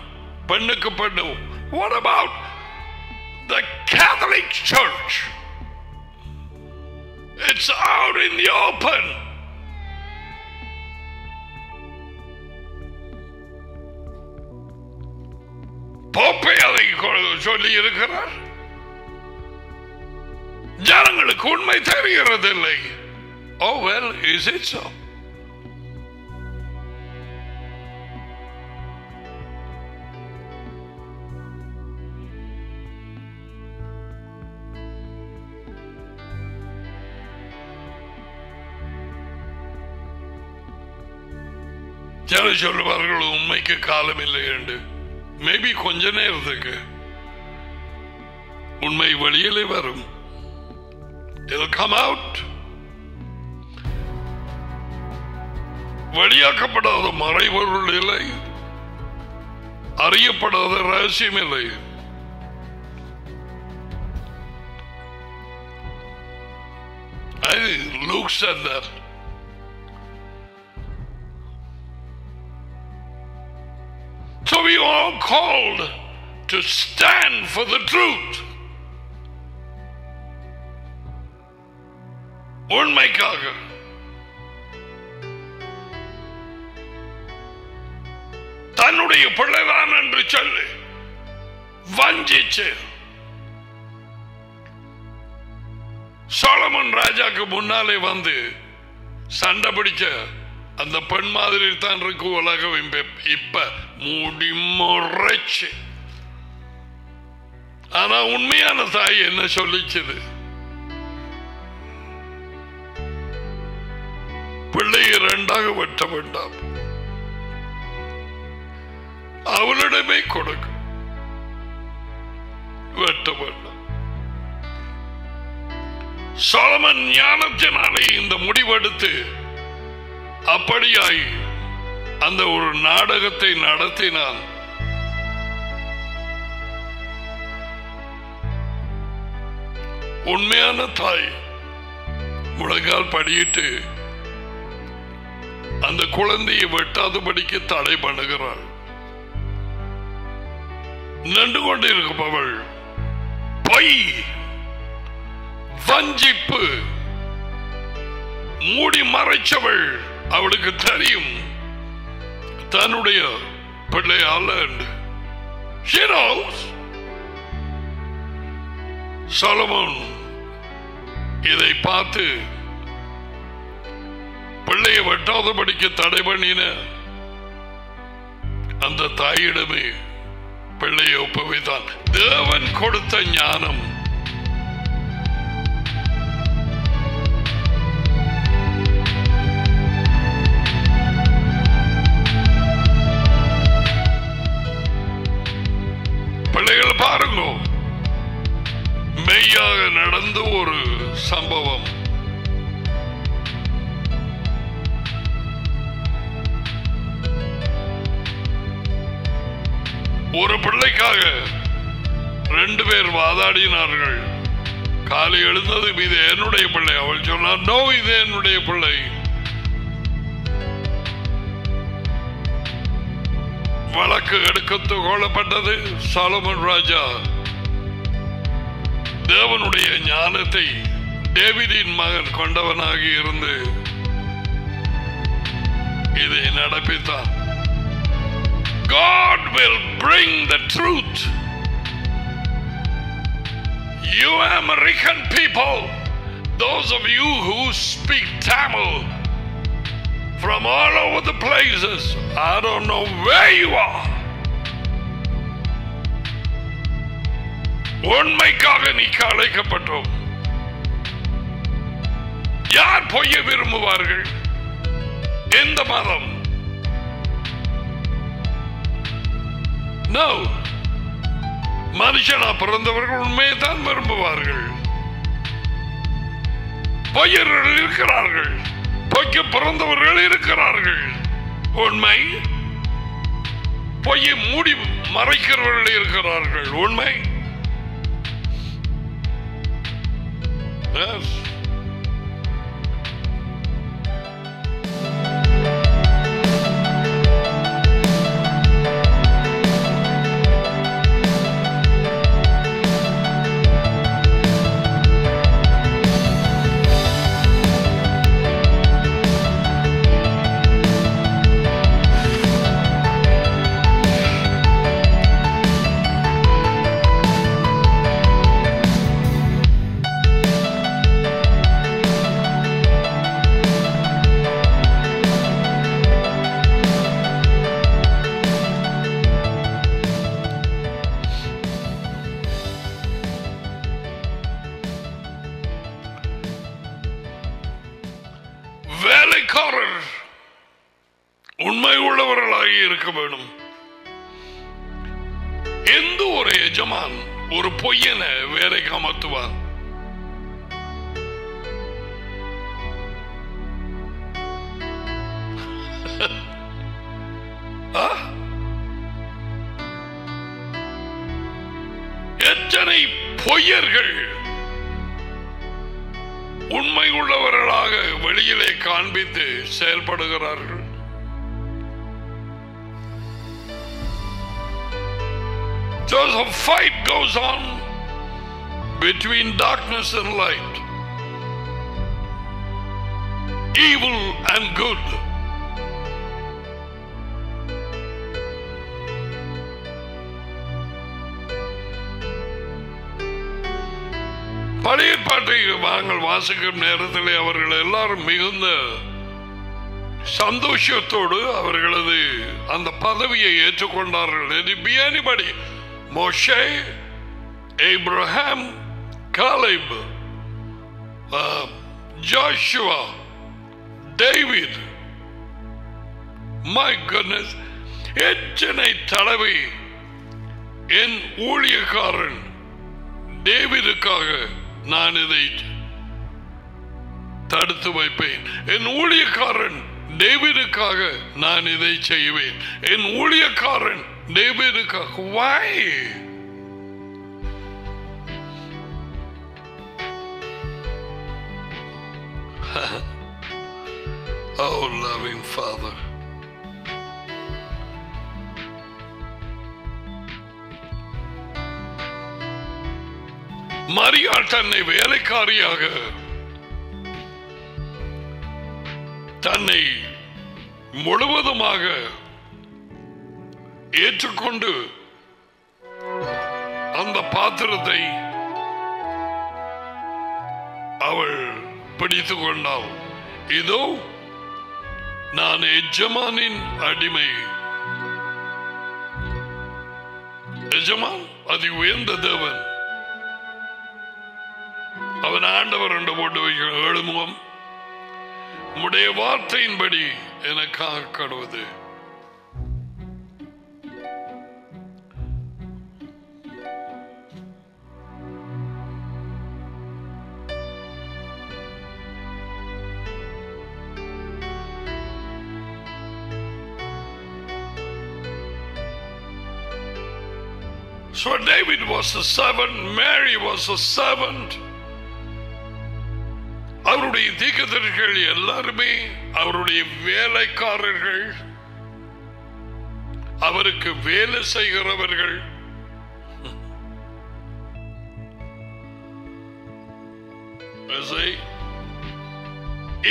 Speaker 1: பெண்ணுக்கு பெண்ணும். What about the Catholic Church? It's out in the open. போப்பை அதை கொ- சொல்லி இருக்கிறார் ஜனங்களுக்கு உண்மை தெரிகிறதில்லை. Oh well is it so? சில சொல்லுவார்கள் உண்மைக்கு காலம் இல்லை என்று. மேபி கொஞ்ச நேரத்துக்கு. உண்மை வெளியிலே வரும். Come out out. வெளியாக்கப்படாத மறைபொருள் இல்லை அறியப்படாத ரகசியம் இல்லை. I, Luke said that. So we are all called to stand for the truth. உண்மைக்காக தன்னுடைய பிள்ளைதான் என்று சொல்லி வஞ்சிச்சு. சோழமன் ராஜாக்கு முன்னாலே வந்து சண்டை பிடிச்ச அந்த பெண் மாதிரி தான் இருக்கு உலகம். இப்ப- இப்ப மூடி முறைச்சு. ஆனா உண்மையான தாய் என்ன சொல்லிச்சது? பிள்ளை இரண்டாக வெட்ட வேண்டாம். அவளிடமே கொடுக்கும் வெட்ட வேண்டாம். சோழமன் ஞானத்தினாலே இந்த முடிவெடுத்து அப்படியாய் அந்த ஒரு நாடகத்தை நடத்தினான். உண்மையான தாய் முழங்கால் படியிட்டு அந்த குழந்தையை வெட்டாதபடிக்கு தடை பண்ணுகிறாள். நின்று கொண்டிருப்பவள் பொய் வஞ்சிப்பு மூடி மறைச்சவள் அவளுக்கு தெரியும். தன்னுடைய பிள்ளையால் She knows. இதை பார்த்து பிள்ளையை வெட்டாதபடிக்கு தடை பண்ணின அந்த தாயிடமே பிள்ளையை ஒப்புவித்தான் தேவன் கொடுத்த ஞானம் பிள்ளைகள் மெய்யாக நடந்த ஒரு சம்பவம். ஒரு பிள்ளைக்காக ரெண்டு பேர் வாதாடினார்கள். காலை எழுந்தது இது என்னுடைய பிள்ளை. அவள் சொன்னார் நோ இது என்னுடைய பிள்ளை. வழக்கு எடுக்கத்து கொள்ளப்பட்டது சாலமன் ராஜா தேவனுடைய ஞானத்தை டேவிடின் மகன் கொண்டவனாக இருந்து இதை நடப்பித்தான் God will bring the truth. You American people, those of you who speak Tamil from all over the places, I don't know where you are. உண்மைக்காக நீ அழைக்கப்பட்டோம் யார் பொய்ய விரும்புவார்கள்? எந்த மதம்? மனுஷனா பிறந்தவர்கள் உண்மையை தான் விரும்புவார்கள். பொய்யர்கள் இருக்கிறார்கள். பொய்க்கு பிறந்தவர்கள் இருக்கிறார்கள். உண்மை? பொய்யை மூடி மறைக்கிறவர்கள் இருக்கிறார்கள். உண்மை? Yes. இருக்க வேணும். எந்த ஒரு எஜமான் ஒரு பொய்யனை வேலைக்கு அமர்த்துவான் எத்தனை பொய்யர்கள் உண்மை உள்ளவர்களாக வெளியிலே காண்பித்து செயல்படுகிறார்கள்? So a fight goes on between darkness and light, evil and good. பழைய பாட்டை நாங்கள் வாசிக்கும் நேரத்தில் அவர்கள் எல்லாரும் மிகுந்த சந்தோஷத்தோடு அவர்களது அந்த பதவியை ஏற்றுக்கொண்டார்கள் It. Moshe Abraham காலைப் Joshua David my goodness எத்தனை தடவை என் ஊழியக்காரன் டேவிடுக்காக நான் இதை தடுத்து வைப்பேன். என் ஊழியக்காரன் டேவிடுக்காக நான் இதை செய்வேன். என் ஊழியக்காரன் டேவிடுக்காக why? Oh loving father. மரியாள் தன்னை வேலைக்காரியாக தன்னை முழுவதுமாக ஏற்றுக்கொண்டு அந்த பாத்திரத்தை அவள் பிடித்து கொண்டாள். இதோ நான் எஜமானின் அடிமை. எஜமான் அதி உயர்ந்த தேவன். அவன் ஆண்டவர் என்று போட்டு வைக்கிற எழுமுகம் உடைய வார்த்தையின்படி எனக்காக கடுவது. So David was a servant, Mary was a servant. அவருடைய தீக்கதர்கள் எல்லாருமே அவருடைய வேலைக்காரர்கள் அவருக்கு வேலை செய்கிறவர்கள்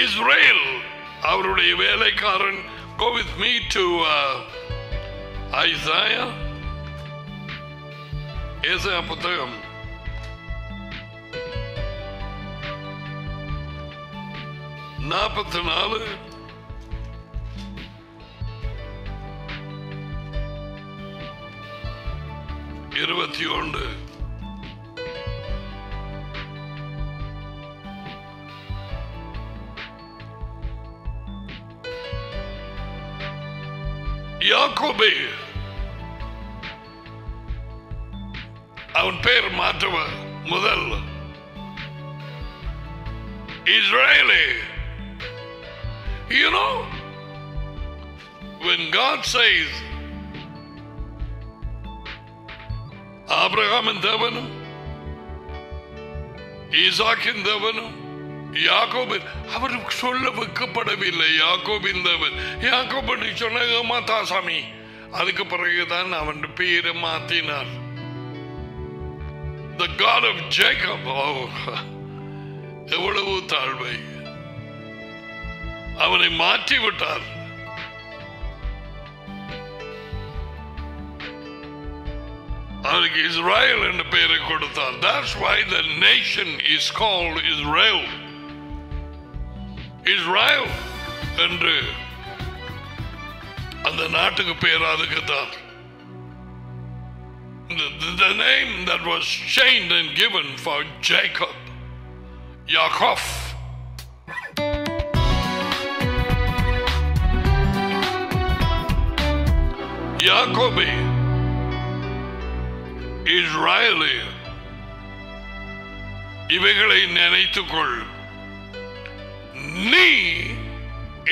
Speaker 1: இஸ்ரேல் அவருடைய வேலைக்காரன் go with me to uh, Isaiah ஏசாயா புத்தகம் நாற்பத்தி நாலு இருபத்தி ஒன்று யாக்கோபே பேர் மாற்றுவ முதல் இஸ்ரேலே. You know, when God says, ஆபிரகாமின் தேவனும் ஈசாக்கின் தேவனும் யாக்கோபின் அவர் சொல்ல வைக்கப்படவில்லை யாக்கோபின் தேவன் யாக்கோபின் சொன்ன ஏமாத்தா சாமி. அதுக்கு பிறகுதான் அவன் பேரை மாத்தினார் த காட் ஆஃப் ஜேக்கப் எவ்வளவு தாழ்வை அவனை மாற்றி விட்டார் அவனுக்கு இஸ்ராயல் என்ற பெயரை கொடுத்தார். That's why the nation is called Israel Israel என்று அந்த நாட்டுக்கு பெயர் அதுக்கு தான் the, the name that was changed and given for Jacob, Yaakov. யாக்கோபே இஸ்ராயலே இவைகளை நினைத்துக்கொள் நீ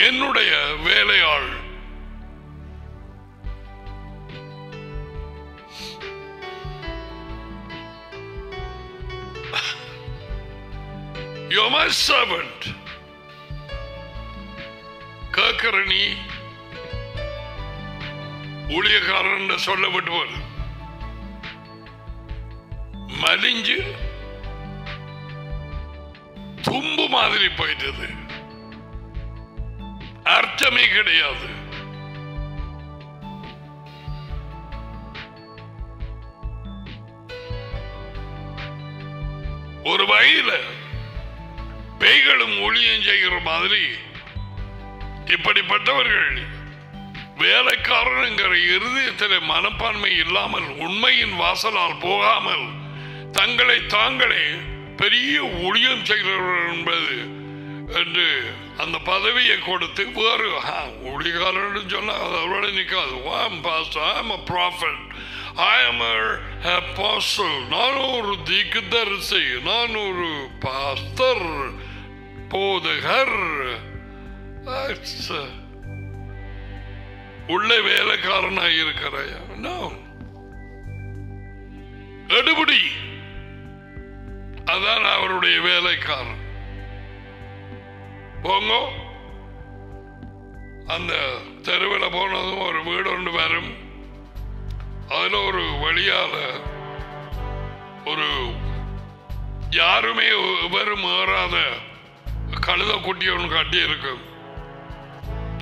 Speaker 1: என்னுடைய வேலையாள் You're my servant. கேட்கிற நீ ஊழியக்காரன் சொல்ல மலிஞ்சு தும்பு மாதிரி போயிட்டது. அர்த்தமே கிடையாது. ஒரு வகையில் பேய்களும் ஒளியும் செய்கிற மாதிரி இப்படிப்பட்டவர்கள் வேலைக்காரனுங்கிற இருதயத்தில் மனப்பான்மை இல்லாமல் உண்மையின் வாசலால் போகாமல் தங்களை தாங்களே பெரிய ஒளியம் செய்கிறவர்கள் என்பது என்று அந்த பதவியை கொடுத்து வேறு ஊழியக்காரன் சொன்னால் அதோட நிற்காது I'm past I'm a prophet, ஐ am a apostle. நான் ஒரு தீக்குதரிசி நான் ஒரு பாஸ்தர் போதுகர். That's, uh, உள்ளே வேலைக்காரனாக இருக்கிறாயா? No. அதான் அவருடைய வேலைக்காரன். போங்க. அந்த தெருவில் போனதும் ஒரு வீடு ஒன்று வரும். அதில் ஒரு வழியால் ஒரு யாருமே வெறும் ஏறாத கழுத குட்டி ஒன்று கட்டி இருக்கும்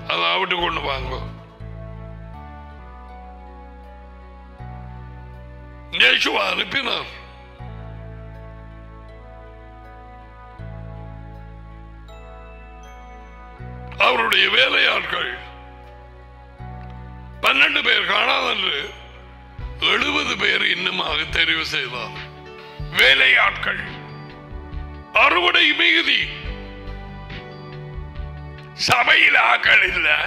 Speaker 1: அதை அவிட்டு கொண்டு வாங்க. இயேசுவா அனுப்பினார். அவருடைய வேலையாட்கள் பன்னெண்டு பேர் காணாதென்று எழுபது பேர் இன்னுமாக தெரிவு செய்தார். வேலையாட்கள் அறுவடை மிகுதி சபையில் ஆக்கள் இல்லை.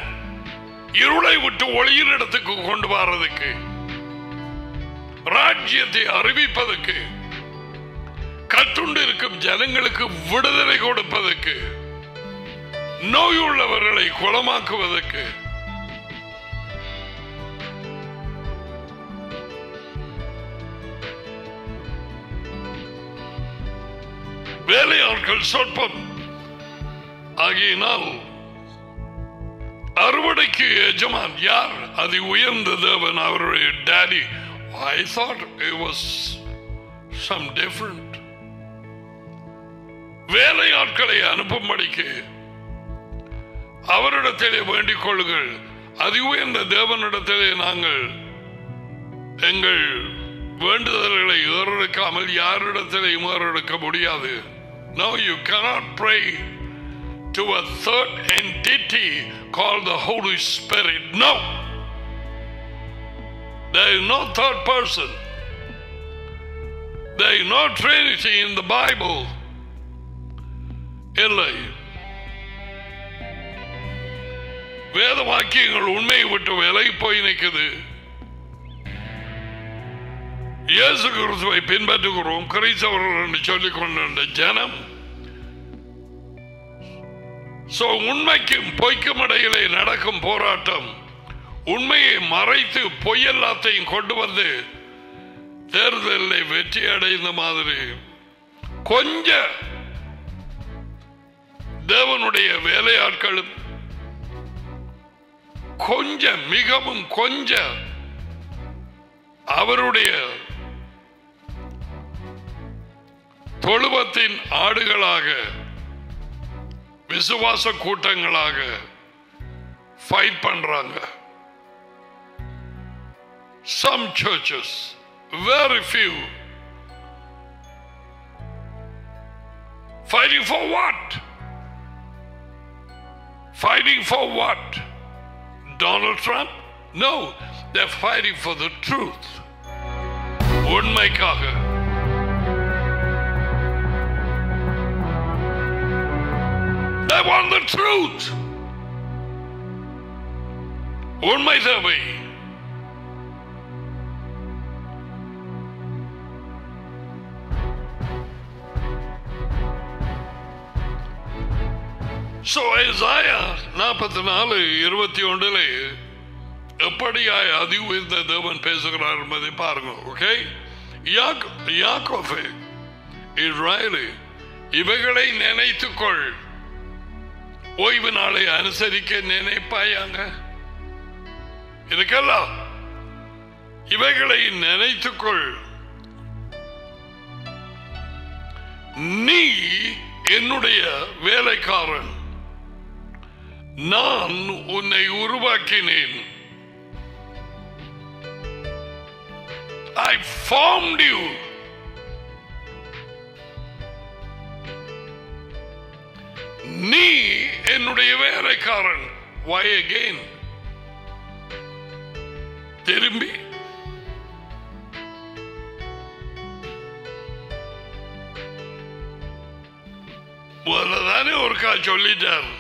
Speaker 1: இருளை விட்டு ஒளியின் இடத்துக்கு கொண்டு வர்றதுக்கு ராஜ்யத்தை அறிவிப்பதற்கு கட்டுண்டு இருக்கும் ஜனங்களுக்கு விடுதலை கொடுப்பதற்கு நோயுள்ளவர்களை குளமாக்குவதற்கு வேலையாட்கள் சொற்பம் ஆகியினால் அறுவடைக்கு எஜமான் யார்? அது உயர்ந்த தேவன் அவருடைய daddy I thought was some different வேலை ஆட்களை அனுப்பும்படிக்கு அவரிடத்திலே வேண்டிக் கொள்ளுங்கள். அதி உயர்ந்த தேவனிடத்திலே நாங்கள் எங்கள் வேண்டுதல்களை ஏறெடுக்காமல் யாரிடத்திலையும் ஏறெடுக்க முடியாது. No you cannot pray to a third entity called the Holy Spirit. No. There is no third person. There is no Trinity in the Bible. இல்லை வேத வாக்கியங்கள் உண்மையை விட்டு விலகி போய் நிற்குது இயேசு கிறிஸ்துவை பின்பற்றுகிறோம் கிறிஸ்தவர்கள் என்று சொல்லிக் கொண்டிருந்த ஜனம் ஸோ உண்மைக்கும் பொய்க்கும் இடையிலே நடக்கும் போராட்டம். உண்மையை மறைத்து பொய் எல்லாத்தையும் கொண்டு வந்து தேர்தலில் வெற்றி அடைந்த மாதிரி. கொஞ்ச தேவனுடைய வேலையாட்களும் கொஞ்சம் மிகவும் கொஞ்ச அவருடைய தொழுவத்தின் ஆடுகளாக விசுவாச கூட்டங்களாக ஃபைட் பண்றாங்க some churches very few Fighting for what? Fighting for what? Donald Trump? No, they're fighting for the truth. உண்மைக்காக They want the truth. உண்மை தேவை So Isaiah நாற்பத்தி நாலு இருபத்தி ஒன்றிலே எப்படியாய் அதி உயர்ந்த தேவன் பேசுகிறார் என்பதை பாருங்க ஓகே? யாக்கோஃபே இஸ்ராயலு இவைகளை நினைத்துக்கொள். ஓய்வு நாளை அனுசரிக்க நினைப்பாயாங்க இருக்கலாம் இவைகளை நினைத்துக்கொள். நீ என்னுடைய வேலைக்காரன். நான் உன்னை உருவாக்கினேன். I formed you. நீ என்னுடைய வேலைக்காரன். வை அகெயின் திரும்பி. முதல்லதானே ஒருக்கா சொல்லிட்டார்.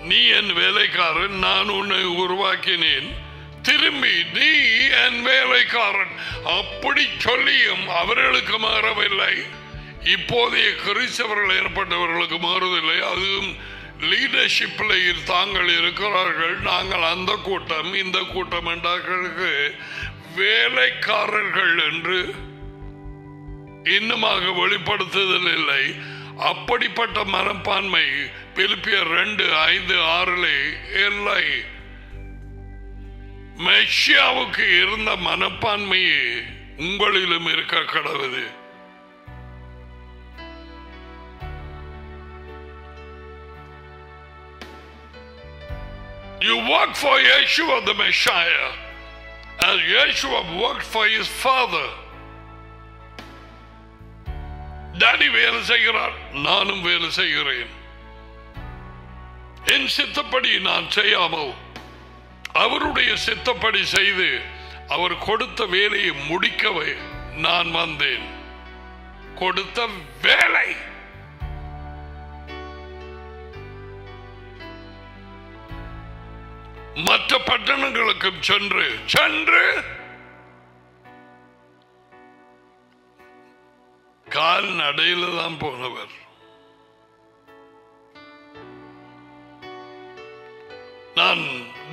Speaker 1: நீ என் வேலைக்காரன் நான் உன்னை உருவாக்கினேன். திரும்பி நீ என் வேலைக்காரன். அப்படி சொல்லியும் அவர்களுக்கு மாறவில்லை. இப்போதைய கிறிஸ்தவர்கள் ஏற்பட்டவர்களுக்கு மாறுவதில்லை அதுவும் லீடர்ஷிப்பில் தாங்கள் இருக்கிறார்கள் நாங்கள் அந்த கூட்டம் இந்த கூட்டம் என்றார்களுக்கு வேலைக்காரர்கள் என்று இன்னுமாக வெளிப்படுத்துதல் இல்லை. அப்படிப்பட்ட மனப்பான்மை பிலிப்பியர் ரெண்டு ஐந்து ஆறுல இல்லை. மெஷியாவுக்கு இருந்த மனப்பான்மையே உங்களிலும் இருக்க கடவுது. You work for Yeshua the Messiah as Yeshua worked for his father. Daddy வேலை செய்கிறார் நானும் வேலை செய்கிறேன். என் சித்தப்படி நான் செய்யாமல் அவருடைய சித்தப்படி செய்து அவர் கொடுத்த வேலையை முடிக்கவே நான் வந்தேன். கொடுத்த வேலை மற்ற பட்டணங்களுக்கும் சென்று சென்று கால் நடையில தான் போனவர். நான்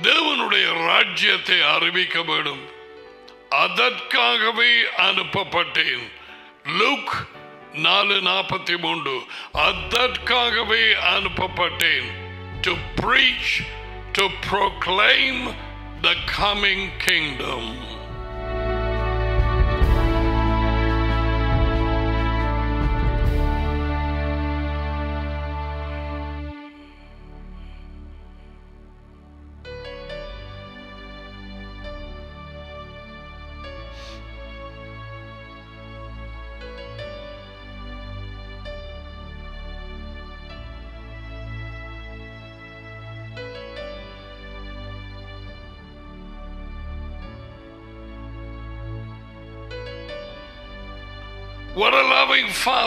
Speaker 1: தேவனுடைய ராஜ்யத்தை அறிவிக்க வேண்டும். அதற்காகவே அனுப்பப்பட்டேன். லுக் நாலு நாற்பத்தி மூன்று. அதற்காகவே அனுப்பப்பட்டேன். To preach to proclaim the coming kingdom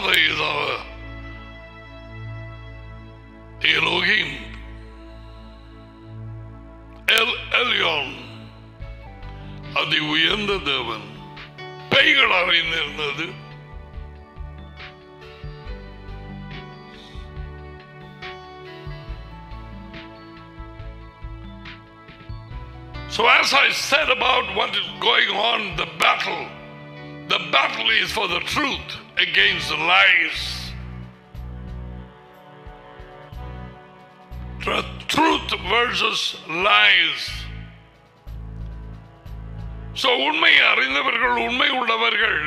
Speaker 1: Father is our Elohim, El Elyon, So, as I said about what is going on, the battle, the battle is for the truth. Against the lies. The truth versus lies. So உண்மை அறிந்தவர்கள் உண்மை உள்ளவர்கள்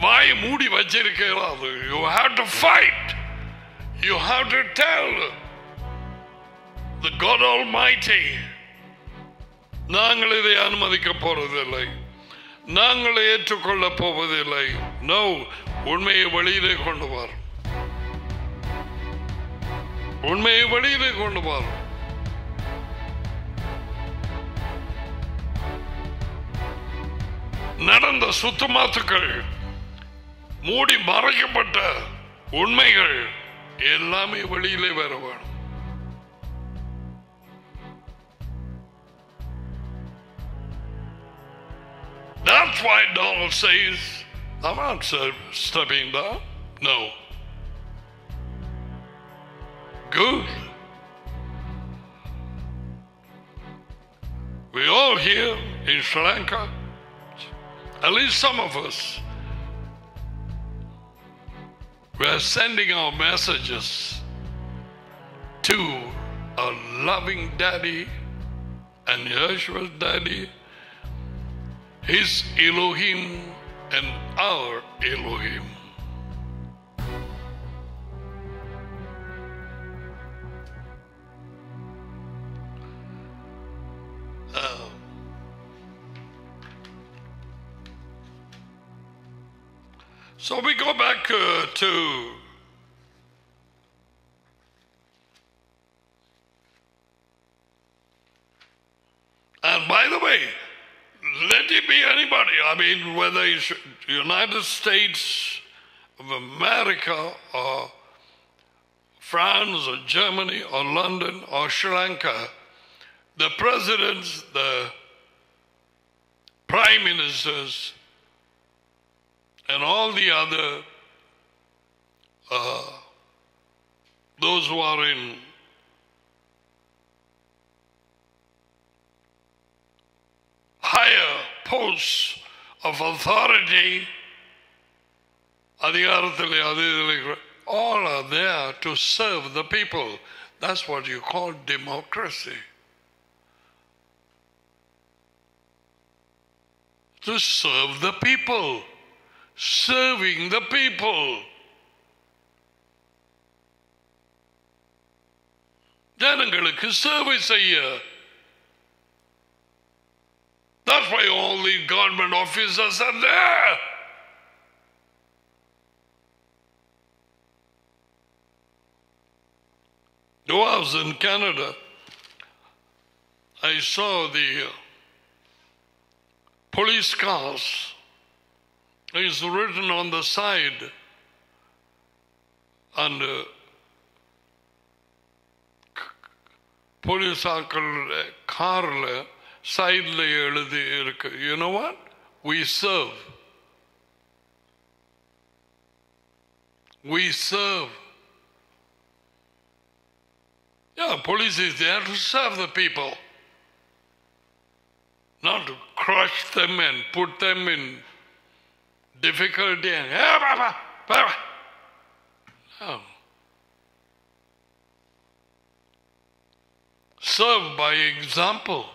Speaker 1: வாயை மூடி வச்சிருக்கிறாது. You have to fight you have to tell the God Almighty நாங்கள் இதை அனுமதிக்க போறதில்லை. நாங்கள் ஏற்றுக்கொள்ள போவதில்லை. நோ உண்மையை வழியிலே கொண்டு வார். உண்மையை வழியிலே கொண்டு வார். நடந்த சுத்தமாத்துக்கள் மூடி மறைக்கப்பட்ட உண்மைகள் எல்லாமே வெளியிலே வர வேணும். That's why Donald says, I'm not stepping down. No. Good. We all here in Sri Lanka, at least some of us, we are sending our messages to a loving daddy and Yeshua's daddy his Elohim and our Elohim. Uh, so we go back uh, to and by the way, let it be anybody. I mean, whether it's United States of America or France or Germany or London or Sri Lanka, the presidents, the prime ministers, and all the other uh, those who are in higher posts of authority, அதிகாரத்திலே அது இதிலே all are there to serve the people. That's what you call democracy. To serve the people, serving the people. ஜனங்களுக்கு சேவை செய்ய that's why only government officers are there. When I was in Canada, I saw the police cars. It's written on the side and uh, police uh, car uh, சைடில் எழுதி இருக்கு you know what we serve we serve yeah police is there to serve the people not to crush them and put them in difficulty and no. serve by example.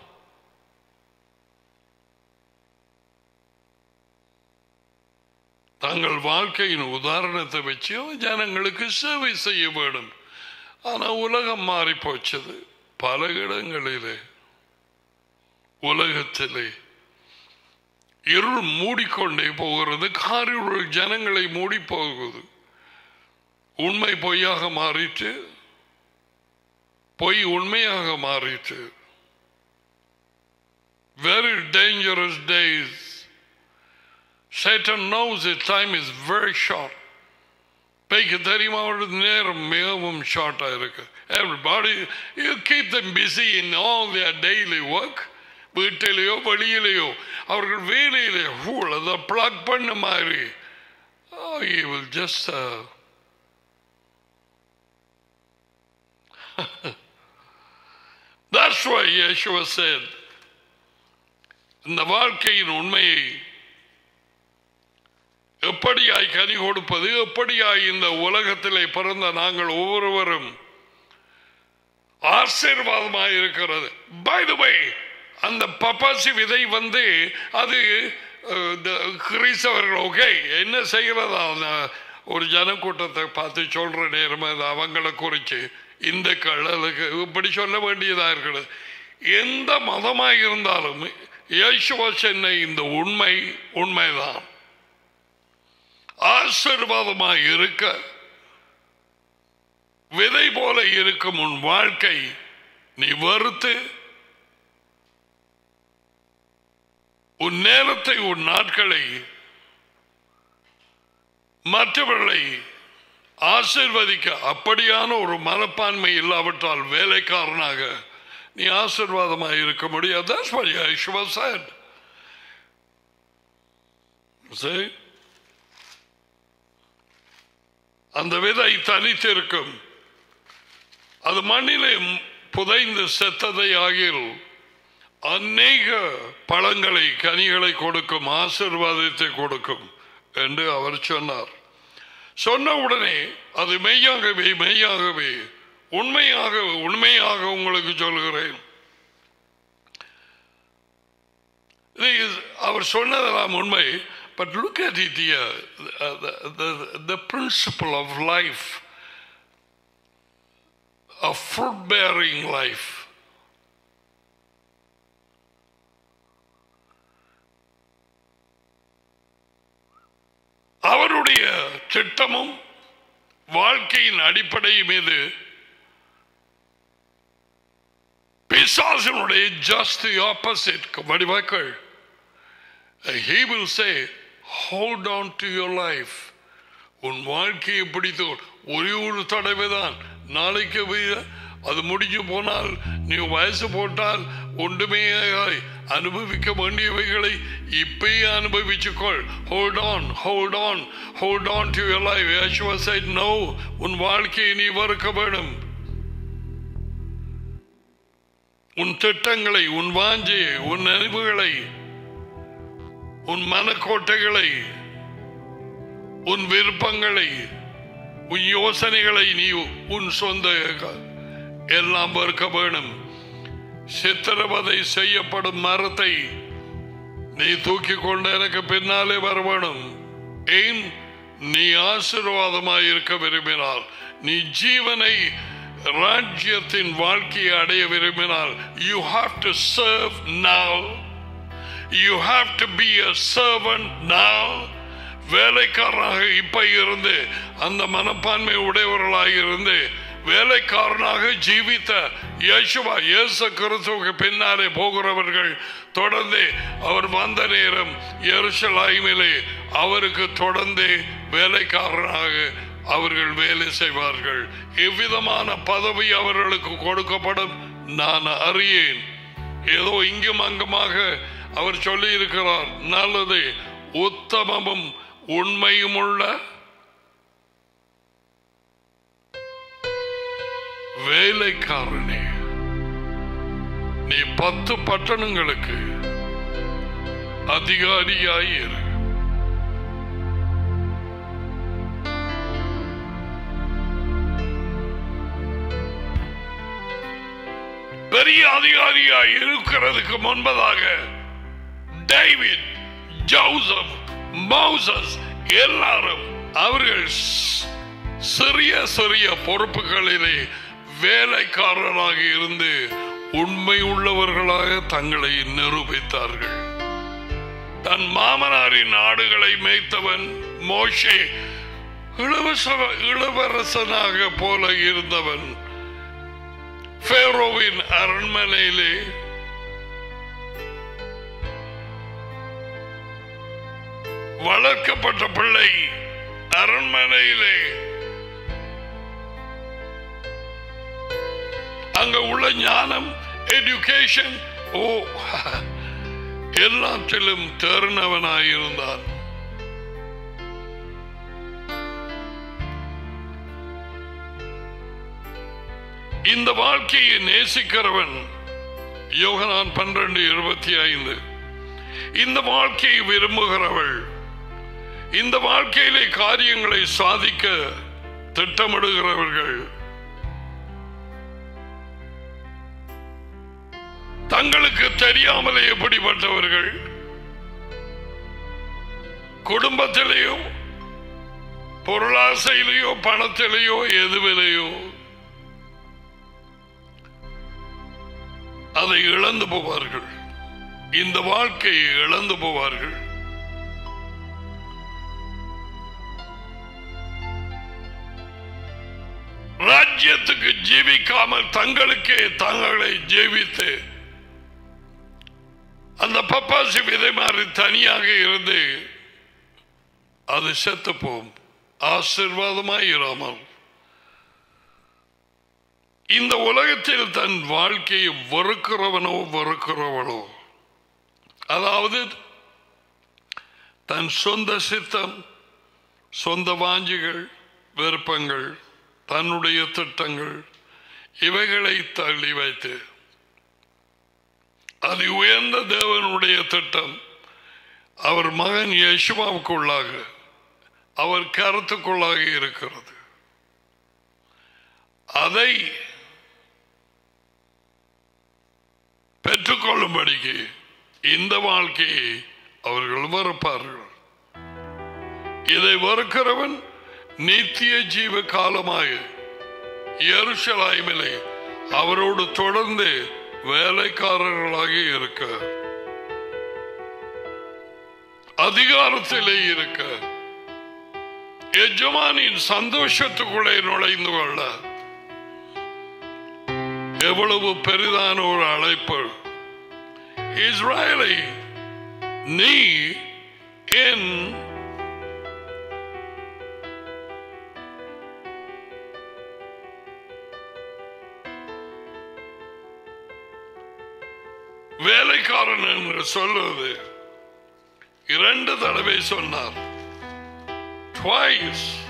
Speaker 1: தங்கள் வாழ்க்கையின் உதாரணத்தை வச்சு ஜனங்களுக்கு சேவை செய்ய வேண்டும். ஆனால் உலகம் மாறி போச்சது பல இடங்களிலே உலகத்திலே இருள் மூடிக்கொண்டே போகிறது. காரிருள் ஜனங்களை மூடி போகுது. உண்மை பொய்யாக மாறிட்டு பொய் உண்மையாக மாறிட்டு very dangerous days Satan knows his time is very short பேய்க்கு தெரியுமா அவரது நேரம் மிகவும் ஷார்ட்டாக இருக்கு everybody you keep them busy in all their daily work வீட்டிலேயோ வெளியிலேயோ அவர்கள் வேலையிலேயோ அதை பிளக் பண்ண மாதிரி oh, he will just uh, That's why Yeshua said, இந்த வாழ்க்கையின் உண்மையை எப்படியாய் கனி கொடுப்பது? எப்படியாய் இந்த உலகத்திலே பிறந்த நாங்கள் ஒவ்வொருவரும் ஆசீர்வாதமாக இருக்கிறது. பை த அந்த பப்பாசி விதை வந்து அது கிறிஸ்தவர்கள் ஓகே என்ன செய்கிறதா அந்த ஒரு ஜனக்கூட்டத்தை பார்த்து சொல்கிற நேரம் அது அவங்களை குறித்து இந்த கள்ளலுக்கு இப்படி சொல்ல வேண்டியதாக இருக்கிறது எந்த மதமாக இருந்தாலும் இயேசுவ சென்னை இந்த உண்மை உண்மைதான். ஆசீர்வாதமாக இருக்க விதை போல இருக்கும் உன் வாழ்க்கை நீ வறுத்து உன் நேரத்தை உன் நாட்களை மற்றவர்களை ஆசிர்வதிக்க அப்படியான ஒரு மனப்பான்மை இல்லாவிட்டால் வேலைக்காரனாக நீ ஆசிர்வாதமாக இருக்க முடியாது That's what Yeshua said. See? அந்த விதை தனித்திருக்கும். அது மண்ணிலே புதைந்து செத்ததை ஆகில் அநேக பழங்களை கனிகளை கொடுக்கும் ஆசிர்வாதத்தை கொடுக்கும் என்று அவர் சொன்னார். சொன்ன உடனே அது மெய்யாகவே மெய்யாகவே உண்மையாக உண்மையாக உங்களுக்கு சொல்கிறேன். அவர் சொன்னதெல்லாம் உண்மை. But look at it the principle of life a fruit bearing life. அவருடைய திட்டமும் வாழ்க்கையின் அடிப்படை மீது பிசாசனுடைய just the opposite வடிவாக்கள் he will say hold on to your life உன் வாழ்க்கையை பிடித்து ஒரே ஒரு தடவை தான் நாளைக்கு அது முடிஞ்சு போனால் நீ வயசு போட்டால் ஒன்றுமே அனுபவிக்க வேண்டியவைகளை இப்பயே அனுபவிச்சுக்கொள். Hold on hold on hold on to your life Yeshua said no உன் வாழ்க்கையை நீ வறுக்க வேண்டும். உன் திட்டங்களை உன் வாஞ்சையை உன் நினைவுகளை உன் மனக்கோட்டைகளை உன் விருப்பங்களை உன் யோசனைகளை நீ உன் சொந்த எல்லாம் வெறுக்க வேணும். சித்திரவதை செய்யப்படும் மரத்தை நீ தூக்கி கொண்டு எனக்கு பின்னாலே வர வேணும். ஏன்? நீ ஆசீர்வாதமாய் இருக்க விரும்பினால் நீ ஜீவனை ராஜ்யத்தின் வாழ்க்கையை அடைய விரும்பினால் you have to serve now you have to be a servant நான் வேலைக்காரனாக இப்ப இருந்து அந்த மனப்பான்மை உடையவர்களாக இருந்து வேலைக்காரனாக ஜீவித்த இயேசுவா இயேசு கிறிஸ்துவுக்கு பின்னாலே போகிறவர்கள் தொடர்ந்து அவர் வந்த நேரம் எருசலாய்மிலே அவருக்கு தொடர்ந்து வேலைக்காரனாக அவர்கள் வேலை செய்வார்கள். எவ்விதமான பதவி அவர்களுக்கு கொடுக்கப்படும். நான் அறியேன். ஏதோ இங்கும் அங்குமாக அவர் சொல்லி இருக்கிறார் நல்லது உத்தமமும் உண்மையும் உள்ள வேலைக்காரனே. நீ பத்து பட்டணங்களுக்கு அதிகாரியாயிரு. பெரிய அதிகாரியாய் இருக்கிறதுக்கு முன்பதாக டேவிட் ஜோசப் மௌசஸ் எல்லாரும் அவர்கள் சிறிய சிறிய பொறுப்புகளிலே வேலைக்காரராக இருந்து உண்மை உள்ளவர்களாக தங்களை நிரூபித்தார்கள். தன் மாமனாரின் நாடுகளை மேய்த்தவன் மோஷே இளவச இளவரசனாக போல இருந்தவன். ஃபேரோவின் அரண்மனையிலே வளர்க்கப்பட்ட பிள்ளை அரண்மனையிலே. அங்க உள்ள ஞானம் எஜுகேஷன் ஓ எல்லாத்திலும் தேர்ந்தவனாயிருந்தான். இந்த வாழ்க்கையை நேசிக்கிறவன் யோகனான் பன்னிரண்டு இருபத்தி ஐந்து. இந்த வாழ்க்கையை விரும்புகிறவள் இந்த வாழ்க்கையிலே காரியங்களை சாதிக்க திட்டமிடுகிறவர்கள் தங்களுக்கு தெரியாமலே எப்படிப்பட்டவர்கள்? குடும்பத்திலேயோ பொருளாசையிலேயோ பணத்திலேயோ எதுவிலேயோ அதை இழந்து போவார்கள். இந்த வாழ்க்கையை இழந்து போவார்கள். ராஜ்யத்துக்கு ஜீவிக்காமல் தங்களுக்கே தங்களை ஜீவித்து அந்த பப்பாசி விதை மாதிரி தனியாக இருந்து அது செத்துப்போம். ஆசிர்வாதமாய் இராமல் இந்த உலகத்தில் தன் வாழ்க்கையை வெறுக்கிறவனோ வெறுக்கிறவனோ அதாவது தன் சொந்த சித்தம் சொந்த வாஞ்சிகள் விருப்பங்கள் தன்னுடைய திட்டங்கள் இவைகளை தள்ளி வைத்து அது உயர்ந்த தேவனுடைய திட்டம் அவர் மகன் யசுவாவுக்குள்ளாக அவர் கருத்துக்குள்ளாக இருக்கிறது. அதை பெற்றுக்கொள்ளும்படிக்கு இந்த வாழ்க்கையை அவர்கள் வெறுப்பார்கள். இதை வெறுக்கிறவன் நித்திய ஜீவ காலமாக எருசலாய்மிலே அவரோடு தொடர்ந்து வேலைக்காரர்களாக இருக்க. அதிகாரத்திலே இருக்க. எஜமானின் சந்தோஷத்துக்குள்ளே நுழைந்து கொள்ள. எவ்வளவு பெரிதான ஒரு அழைப்பு. இஸ்ராயலை நீ என் வேலைக்காரன் என்று சொல்வது இரண்டு தடவை சொன்னார். Twice.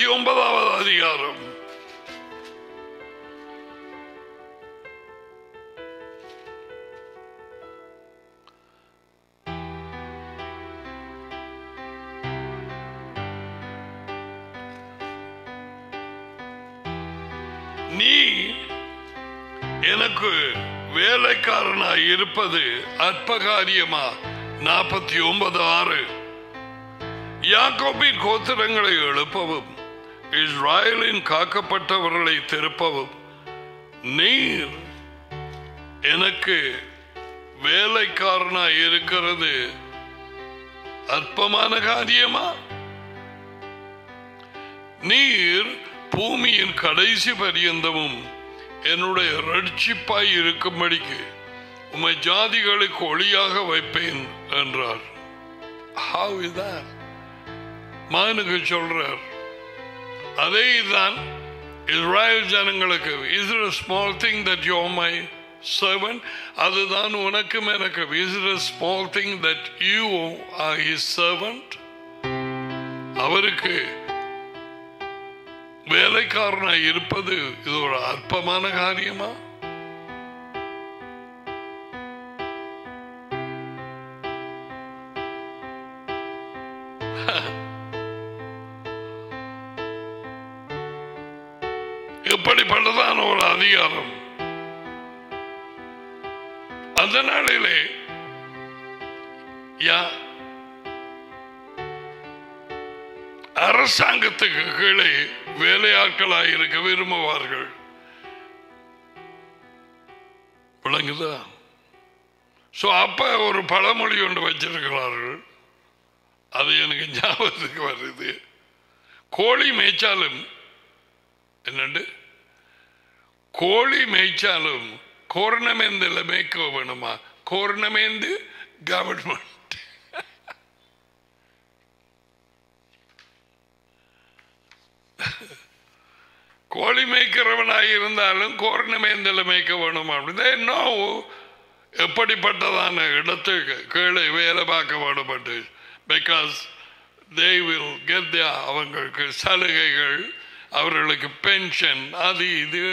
Speaker 1: இருபத்தி ஒன்பதாவது அதிகாரம். நீ எனக்கு வேலைக்காரனாய் இருப்பது அற்ப காரியமா நாற்பத்தி ஒன்பது ஆறு. யாக்கோபின் கோத்திரங்களை எழுப்பவும். இஸ்ராயலின் காக்கப்பட்டவர்களை திருப்பவும் நீர் எனக்கு வேலைக்காரனா இருக்கிறது. அற்பமான காரியமா? நீர் பூமியின் கடைசி பரியந்தமும் என்னுடைய ரட்சிப்பாய் இருக்கும்படிக்கு உமை ஜாதிகளுக்கு ஒளியாக வைப்பேன் என்றார். ஹாவ் is மகனுக்கு சொல்றார் அதே தான் இஸ்ராயல் ஜனங்களுக்கு is a small thing that you my servant அதுதான் உனக்கும் எனக்கு is a small thing that you are is servant அவருக்கு வேலைக்காரனாக இருப்பது இது ஒரு அற்பமான காரியமா? அப்படிப்பட்டதான ஒரு அதிகாரம். அந்த நாளிலே யா அரசாங்கத்துக்கு கீழே வேலையாட்களாக இருக்க விரும்புவார்கள். விளங்குதா? சோ அப்ப ஒரு பழமொழி ஒன்று வச்சிருக்கிறார்கள். அது எனக்கு ஞாபகத்துக்கு வருது. கோழி மேய்ச்சாலும் என்னண்டு? கோழி மேய்ச்சாலும் கோர்ணமேந்தில் மேய்க்க வேணுமா? Government government. கோழி மேய்க்கிறவனாக இருந்தாலும் கோர்ணமேந்தில் மேய்க்க வேணுமா? அப்படின்னு நோ எப்படிப்பட்டதான இடத்துக்கு கீழே வேலை பார்க்க வேணும்பட்டு பிகாஸ் தே வில் அவங்களுக்கு சலுகைகள் அவர்களுக்கு பென்ஷன் அது இது.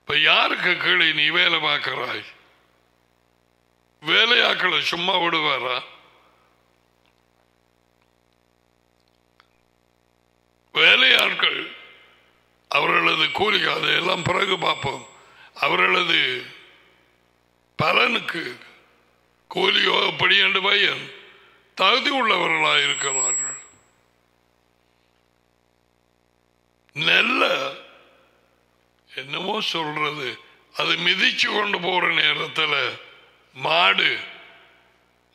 Speaker 1: இப்ப யாருக்கு கீழே நீ வேலை பார்க்குறாய்? வேலையாக்களை சும்மா விடுவாரா? வேலையாட்கள் அவர்களது கூலி அதையெல்லாம் பிறகு பார்ப்போம். அவர்களது பலனுக்கு கூலியோ அப்படி என்று பையன் தகுதி உள்ளவர்களாக இருக்கிறார்கள் நெல்ல என்னமோ சொல்றது. அது மிதிச்சு கொண்டு போற நேரத்தில் மாடு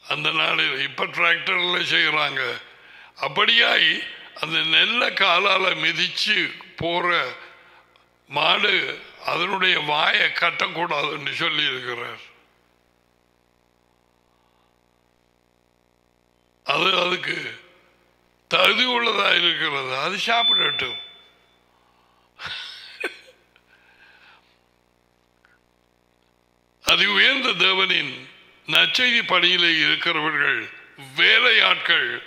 Speaker 1: அந்த நாளில் இப்ப டிராக்டர்ல செய்யறாங்க அப்படியாய் அந்த நெல்லை காலால மிதிச்சு போற மாடு அதனுடைய வாயை கட்டக்கூடாதுன்னு சொல்லி இருக்கிறார் அது அதுக்கு தகுதி உள்ளதா இருக்கிறது? அது சாப்பிடட்டும். அது உயர்ந்த தேவனின் நச்செய்தி பணியிலே இருக்கிறவர்கள் வேலையாட்கள்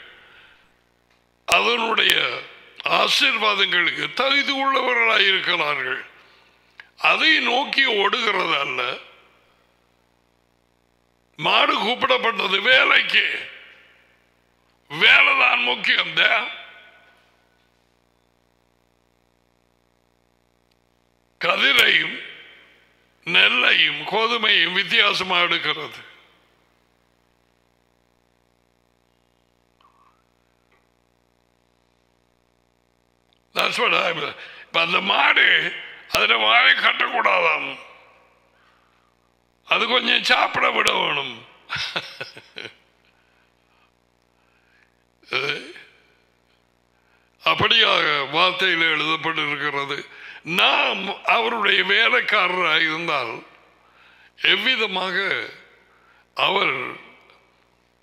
Speaker 1: அதனுடைய ஆசீர்வாதங்களுக்கு தகுதி உள்ளவர்களாக இருக்கிறார்கள். அதை நோக்கி ஓடுகிறது அல்ல. மாடு கூப்பிடப்பட்டது வேலைக்கு. வேலைதான் முக்கியம் கதிரையும் நெல்லையும் கோதுமையும் வித்தியாசமாக எடுக்கிறது. இப்ப அந்த மாடு அதில் வாழை கட்டக்கூடாதாம். அது கொஞ்சம் சாப்பிட விட வேணும். அப்படியாக வார்த்தையில் எழுதப்பட்டிருக்கிறது. நாம் அவருடைய வேலைக்காரராக இருந்தால் எவ்விதமாக அவர்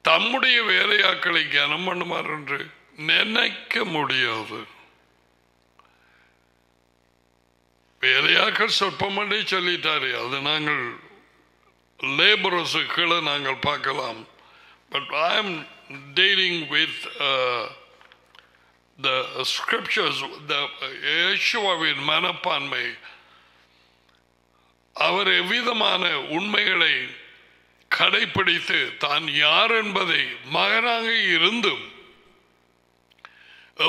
Speaker 1: தம்முடைய வேலையாக்களை கனம் பண்ணுமாறு என்று நினைக்க முடியாது. வேலையாக்கள் சொற்பமண்டே சொல்லிட்டாரு அது நாங்கள் லேபரஸுக்களை நாங்கள் பார்க்கலாம். But I am dealing with the scriptures the யேசுவாவின் மனப்பான்மை அவர் எவ்விதமான உண்மைகளை கடைபிடித்து தான் யார் என்பதை மகனாக இருந்தும்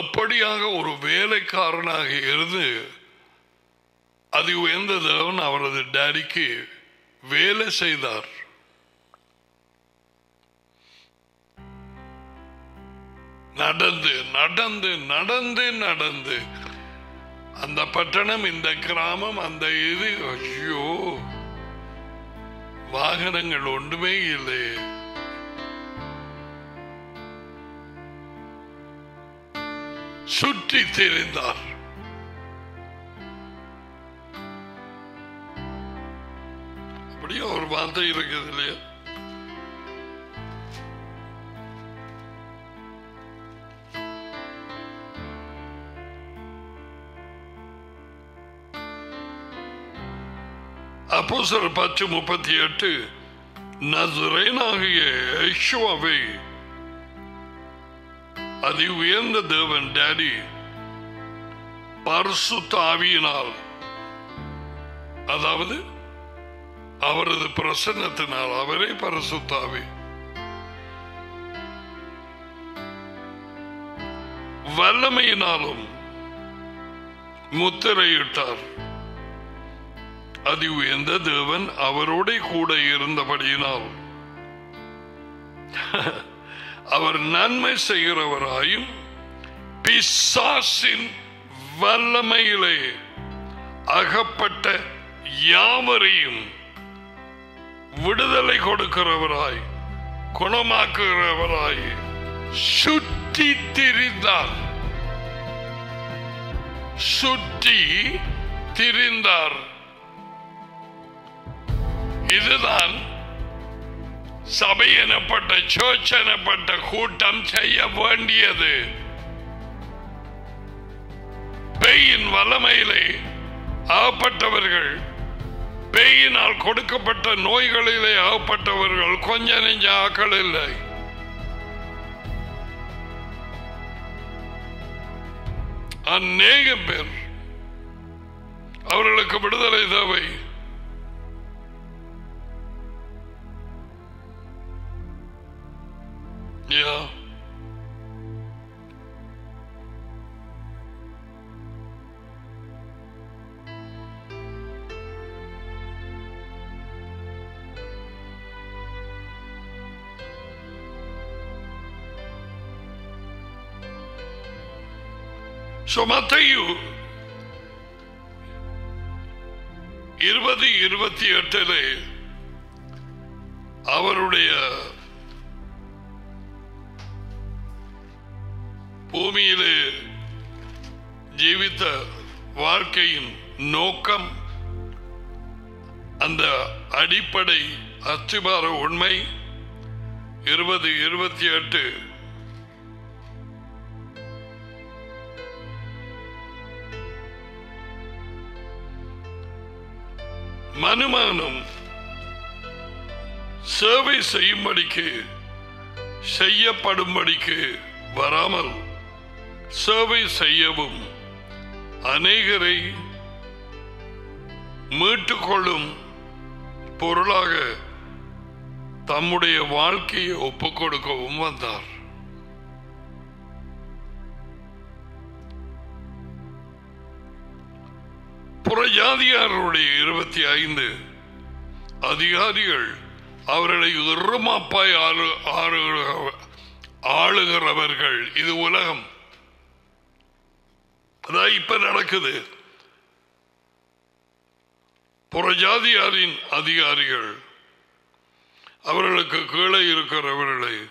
Speaker 1: எப்படியாக ஒரு வேலைக்காரனாக இருந்து அது உயர்ந்த தேவன் அவரது டேடிக்கு வேலை செய்தார். நடந்து நடந்து நடந்து நடந்து. அந்த பட்டணம் இந்த கிராமம் அந்த இது ஐயோ. வாகனங்கள் ஒன்றுமே இல்லையே சுற்றி தெரிந்தார். அப்படியே ஒரு வார்த்தை இருக்குது இல்லையா? அப்போசர் பத்து முப்பத்தி எட்டு நசுரேனாகிய யெஷுவாவை அதி உயர்ந்த தேவன் டேடி பரிசுத்த ஆவியினால். அதாவது அவரது பிரசன்னத்தினால் அவரே பரிசுத்தாவி வல்லமையினாலும் முத்திரையிட்டார். அதி உயர்ந்த தேவன் அவரோட கூட இருந்தபடியினால். அவர் நன்மை செய்கிறவராயும் பிசாசின் வல்லமையிலே அகப்பட்ட யாவரையும் விடுதலை கொடுக்கிறவராய் குணமாக்குகிறவராய் சுற்றி திரிந்தார். சுற்றி திரிந்தார். இதுதான் சபை எனப்பட்ட சோச் எனப்பட்ட கூட்டம் செய்ய வேண்டியது. பேயின் வல்லமையிலே ஆகப்பட்டவர்கள் பேயினால் கொடுக்கப்பட்ட நோய்களிலே ஆகப்பட்டவர்கள் கொஞ்ச நெஞ்ச ஆக்கள் இல்லை. அநேக பேர் அவர்களுக்கு விடுதலை தேவை. Yeah. So மத்தையு இருபது இருபத்தி எட்டிலே அவருடைய பூமியிலே ஜீவித்த வாழ்க்கையின் நோக்கம் அந்த அடிப்படை அச்சுபார உண்மை இருபது இருபத்தி எட்டு. மனுமானம் சேவை செய்யும்படிக்கு செய்யப்படும்படிக்கு வராமல் சேவை செய்யவும் அநேகரை மீட்டுக்கொள்ளும் பொருளாக தம்முடைய வாழ்க்கையை ஒப்புக் கொடுக்கவும் வந்தார். புறஜாதியாரருடைய இருபத்தி ஐந்து அதிகாரிகள் அவர்களை இருமாப்பாய் ஆளு ஆளுகிறவர்கள். இது உலகம். அதான் இப்ப நடக்குது. புறஜாதியாரின் அதிகாரிகள் அவர்களுக்கு கீழே இருக்கிறவர்களை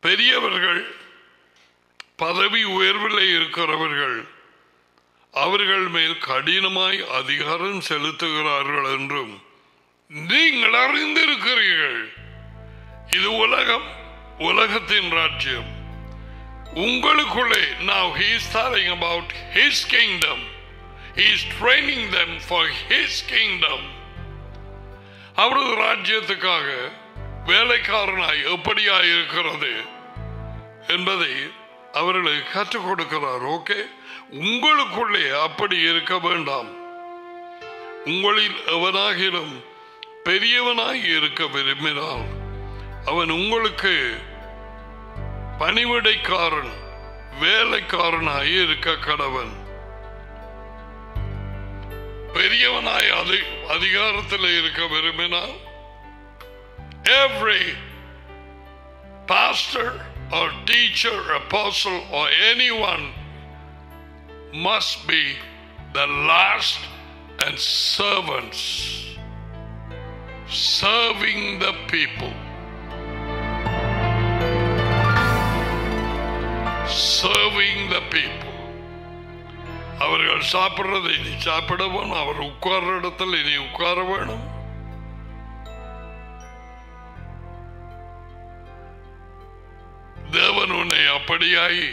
Speaker 1: பெரியவர்கள் பதவி உயர்வில் இருக்கிறவர்கள் அவர்கள் மேல் கடினமாய் அதிகாரம் செலுத்துகிறார்கள் என்றும் நீங்கள் அறிந்திருக்கிறீர்கள். இது உலகம் உலகத்தின் ராஜ்யம். உங்களுக்குள்ளே now he is telling about his kingdom. He is training them for his kingdom. அவரது ராஜ்யத்துக்காக வேலைக்காரனாய் எப்படியாய் இருக்கிறது என்பதை அவர்களுக்கு கற்றுக் கொடுக்கிறார் ஓகே உங்களுக்குள்ளே அப்படி இருக்க வேண்டாம். உங்களில் எவனாகிலும் பெரியவனாய் இருக்க விரும்பினால் அவன் உங்களுக்கு பணிவிடைக்காரன் வேலைக்காரனாய் இருக்க கடவன் பெரியவனாய் அது அதிகாரத்தில் இருக்க விரும்பினால் every pastor or teacher, apostle, or anyone must be the last and servants, serving the people. Serving the people அவர்கள் சாப்பிட்றது இனி சாப்பிட வேணும் அவர் உட்கார்ற இடத்துல இனி உட்கார வேணும். தேவன் உன்னை அப்படியாய்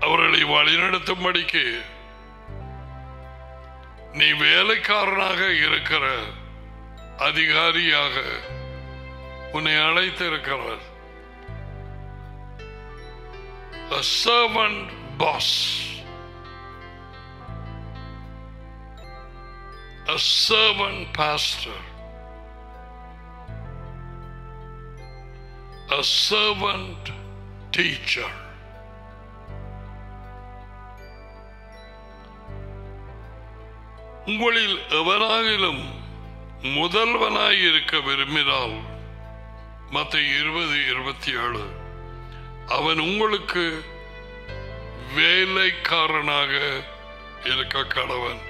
Speaker 1: அவர்களை வழிநடத்தும்படிக்கு நீ வேலைக்காரனாக இருக்கிற அதிகாரியாக உன்னை அழைத்திருக்கிறார் A servant boss. A servant pastor. a servant teacher. உங்களில் எவனாகிலும் முதல்வனாய் இருக்க விரும்பினால் மத்த இருபது இருபத்தி ஏழு அவன் உங்களுக்கு வேலைக்காரனாக இருக்க கடவன்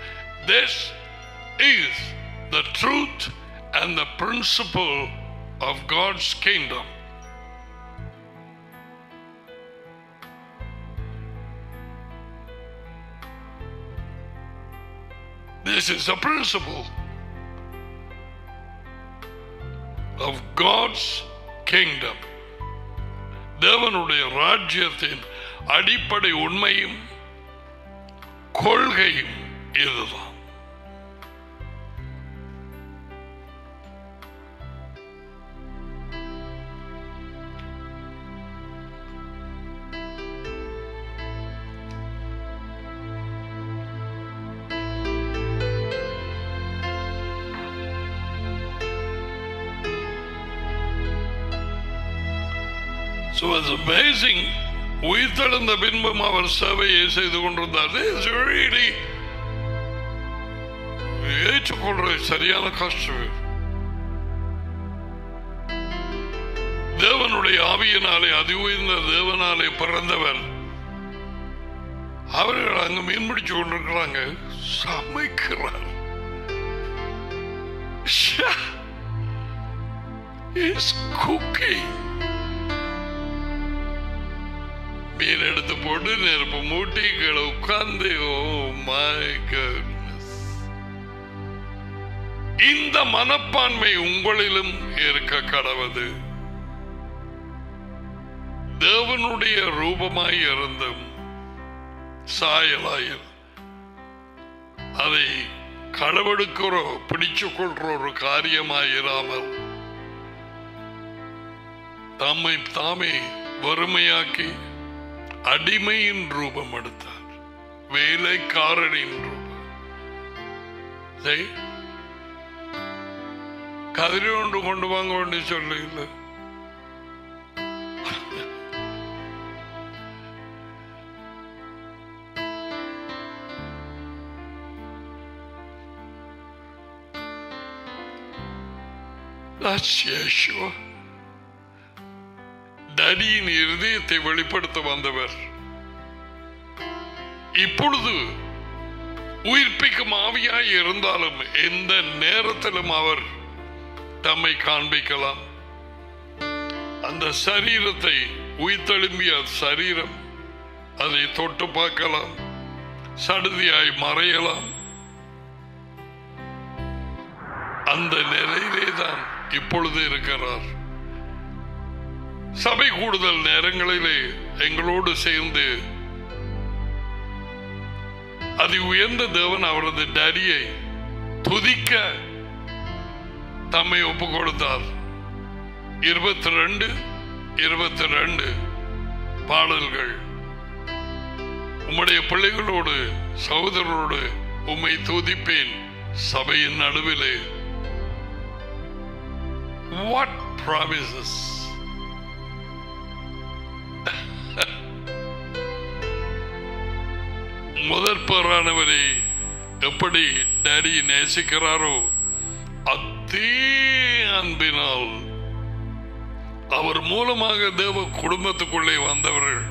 Speaker 1: this is the truth and the principle of God's kingdom. This is a principle. Of God's kingdom. தேவனுடைய ராஜ்யத்தின் அடிப்படை உண்மையும் கொள்கையும் இதுதான் உயிர்த்தெழுந்த பின்பும் அவர் சேவையை செய்து கொண்டிருந்தார். ஏற்றுக்கொள்ற சரியான கஷ்டம் தேவனுடைய ஆவியினாலே அதி உயர்ந்த தேவனாலே பிறந்தவர். அவர்கள் அங்கு மீன் பிடிச்சு கொண்டிருக்கிறாங்க. சமைக்கிறார். He's cooking. பொடு நெருப்பு மூட்டி உட்கார்ந்து ஓ இந்த மனப்பான்மை உங்களிலும் இருக்க கடவுது தேவனுடைய ரூபமாய் இருந்தும் சாயலாயில் அதை களவெடுக்கிறோ பிடிச்சு கொள்ற ஒரு காரியமாயிராமல் தம்மை தாமே வறுமையாக்கி அடிமையின் ரூபம் எடுத்தார். வேலைக்காரனின் ரூபம். சரி. கதிரி கொண்டு கொண்டு வாங்க வேண்டி சொல்ல இல்லை. That's Yeshua. தடியின் இருதயத்தை வெளிப்படுத்த வந்தவர். இப்பொழுது உயிர்ப்பிக்கும் ஆவியாய் இருந்தாலும் எந்த நேரத்திலும் அவர் தம்மை காண்பிக்கலாம். அந்த சரீரத்தை உயிர்த்தெழும்பிய சரீரம் அதை தொட்டு பார்க்கலாம் சடுதியாய் மறையலாம். அந்த நிலையிலே தான் இப்பொழுது இருக்கிறார். சபை கூடுதல் நேரங்களிலே எங்களோடு சேர்ந்து அதி உயர்ந்த தேவன் அவரது டரியை துதிக்க தம்மை ஒப்பு கொடுத்தார் இருபத்தி ரெண்டு இருபத்தி ரெண்டு பாடல்கள். உம்முடைய பிள்ளைகளோடு சகோதரரோடு உம்மை துதிப்பேன் சபையின் நடுவிலே. வாட் ப்ராமிசஸ் முதற்பேரானவரை எப்படி டேடி நேசிக்கிறாரோ அத்தே அன்பினால் அவர் மூலமாக தேவ குடும்பத்துக்குள்ளே வந்தவர்கள்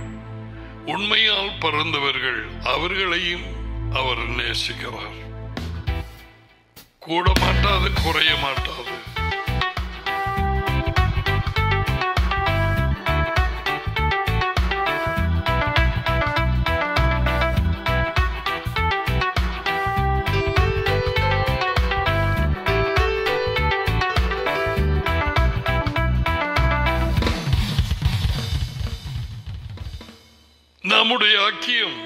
Speaker 1: உண்மையால் பறந்தவர்கள் அவர்களையும் அவர் நேசிக்கிறார். கூட மாட்டாது குறைய மாட்டாது. ஐக்கியம்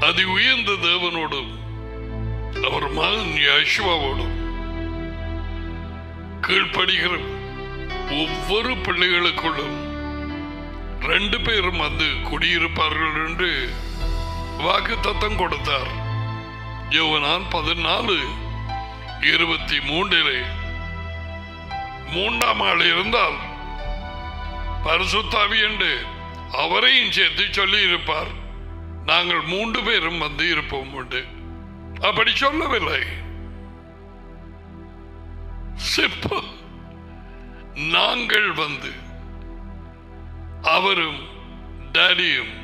Speaker 1: அதி உயர்ந்த தேவனோடும் அவர் மகன் யசுவாவோடும் கீழ்ப்படுகிற ஒவ்வொரு பிள்ளைகளுக்குள்ளும் ரெண்டு பேரும் வந்து குடியிருப்பார்கள் என்று வாக்கு தத்தம் கொடுத்தார். யோவனான் பதினாலு இருபத்தி மூன்றிலே மூன்றாம் ஆள் இருந்தால் பரிசுத்தாவி என்று அவரையும் சேர்த்து சொல்லி இருப்பார் நாங்கள் மூன்று பேரும் வந்து இருப்போம் உண்டு. அப்படி சொல்லவில்லை. சிம்பிள் நாங்கள் வந்து அவரும் டேடியும்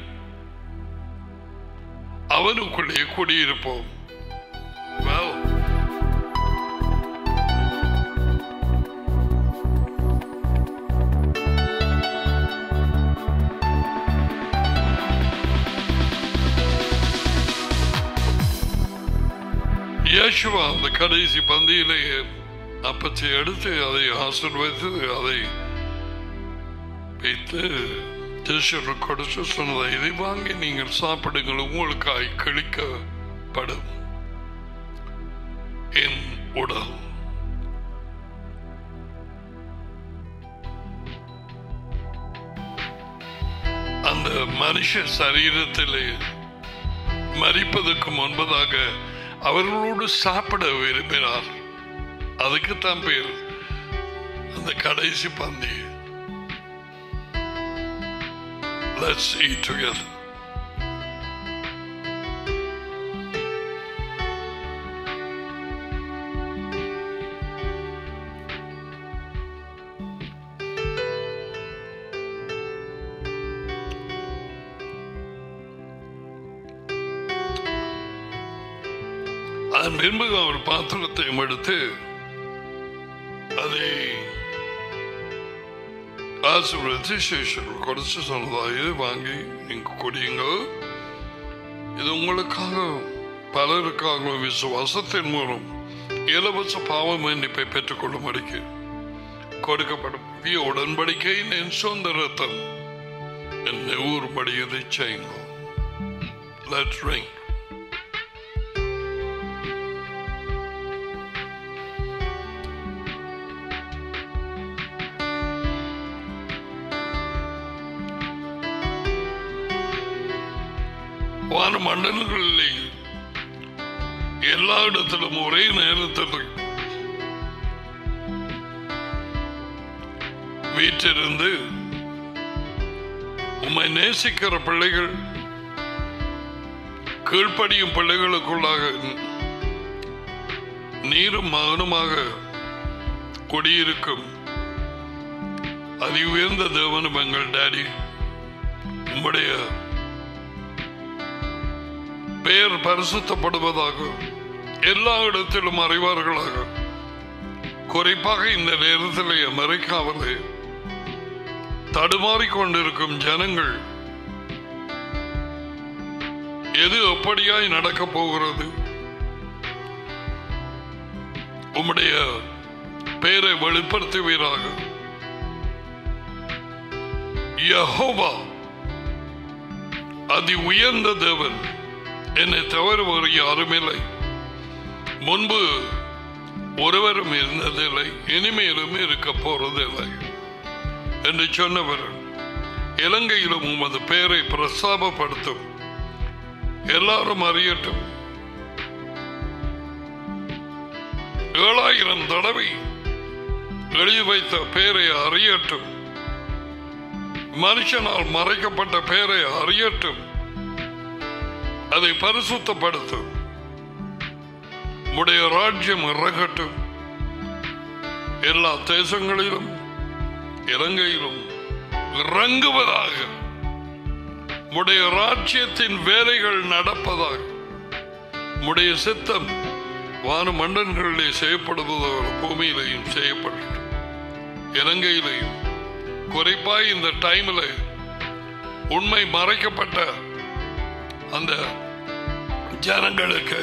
Speaker 1: அவனுக்குள்ளே குடியிருப்போம். Well, யோசுவா அந்த கடைசி பந்தியிலேயே அப்பத்தை எடுத்து அதை ஆசீர்வதித்து அதை வைத்து திருஷரு கொடுத்து சொன்னதை இதை வாங்கி நீங்கள் சாப்பிடுங்கள் உங்களுக்காய் கிழிக்கப்படும் என் உடல் அந்த மனுஷ சரீரத்திலே மறிப்பதற்கு முன்பதாக அவர்களோடு சாப்பிட விரும்பினார் அதுக்குத்தான் பேர் அந்த கடைசி பந்தி Let's eat together. பின்பு அவர் பாத்திரத்தையும் எடுத்து அதை ஆசீர்வதித்து சேஷர்கள் குறைச்சி சொன்னதாக வாங்கி நீங்க குடியுங்கள். இது உங்களுக்காக பலருக்காக விசுவாசத்தின் மூலம் இலவச பாவ மன்னிப்பை பெற்றுக்கொள்ளும்படிக்கு கொடுக்கப்படும் புதிய உடன்படிக்கையின் என் சொந்த ரத்தம் என்னை ஊறுபடி இதை செய்யுங்கள். Let's drink. வான மண்டலங்களிலே எல்லா இடத்திலும் ஒரே நேரத்தில் வீற்றிருந்து உம்மை நேசிக்கிற பிள்ளைகள் கீழ்ப்படியும் பிள்ளைகளுக்குள்ளாக நீரும் மகனுமாக குடியிருக்கும் அதி உயர்ந்த தேவனும் எங்கள் டாடி உம்முடைய பெயர் பரிசுத்தப்படுவதாக எல்லா இடத்திலும் அறிவார்களாக. குறிப்பாக இந்த நேரத்தில் அமெரிக்காவிலே தடுமாறிக்கொண்டிருக்கும் ஜனங்கள் எது எப்படியாய் நடக்கப் போகிறது? உம்முடைய பெயரை வெளிப்படுத்துவீராக. யெகோவா அதி உயர்ந்த தேவன். என்னை தவிர ஒரு யாரும் இல்லை. முன்பு ஒருவரும் இருந்ததில்லை இனிமேலும் இருக்க போறதில்லை என்று சொன்னவர். இலங்கையிலும் உமது பெயரை பிரஸ்தாபப்படுத்தும். எல்லாரும் அறியட்டும். ஏழாயிரம் தடவை எழுதி வைத்த பெயரை அறியட்டும். மனுஷனால் மறைக்கப்பட்ட பெயரை அறியட்டும். அதை பரிசுத்தப்படுத்தும். உடைய ராஜ்யம் இறகட்டும் எல்லா தேசங்களிலும் இலங்கையிலும் இறங்குவதாக. உடைய ராஜ்யத்தின் வேலைகள் நடப்பதாக. உடைய சித்தம் வான மண்டன்களிலே செய்யப்படுவதோ பூமியிலையும் செய்யப்பட்டு இலங்கையிலையும் குறிப்பாய் இந்த டைம்ல உண்மை மறைக்கப்பட்ட அந்த ஜனங்களுக்கு.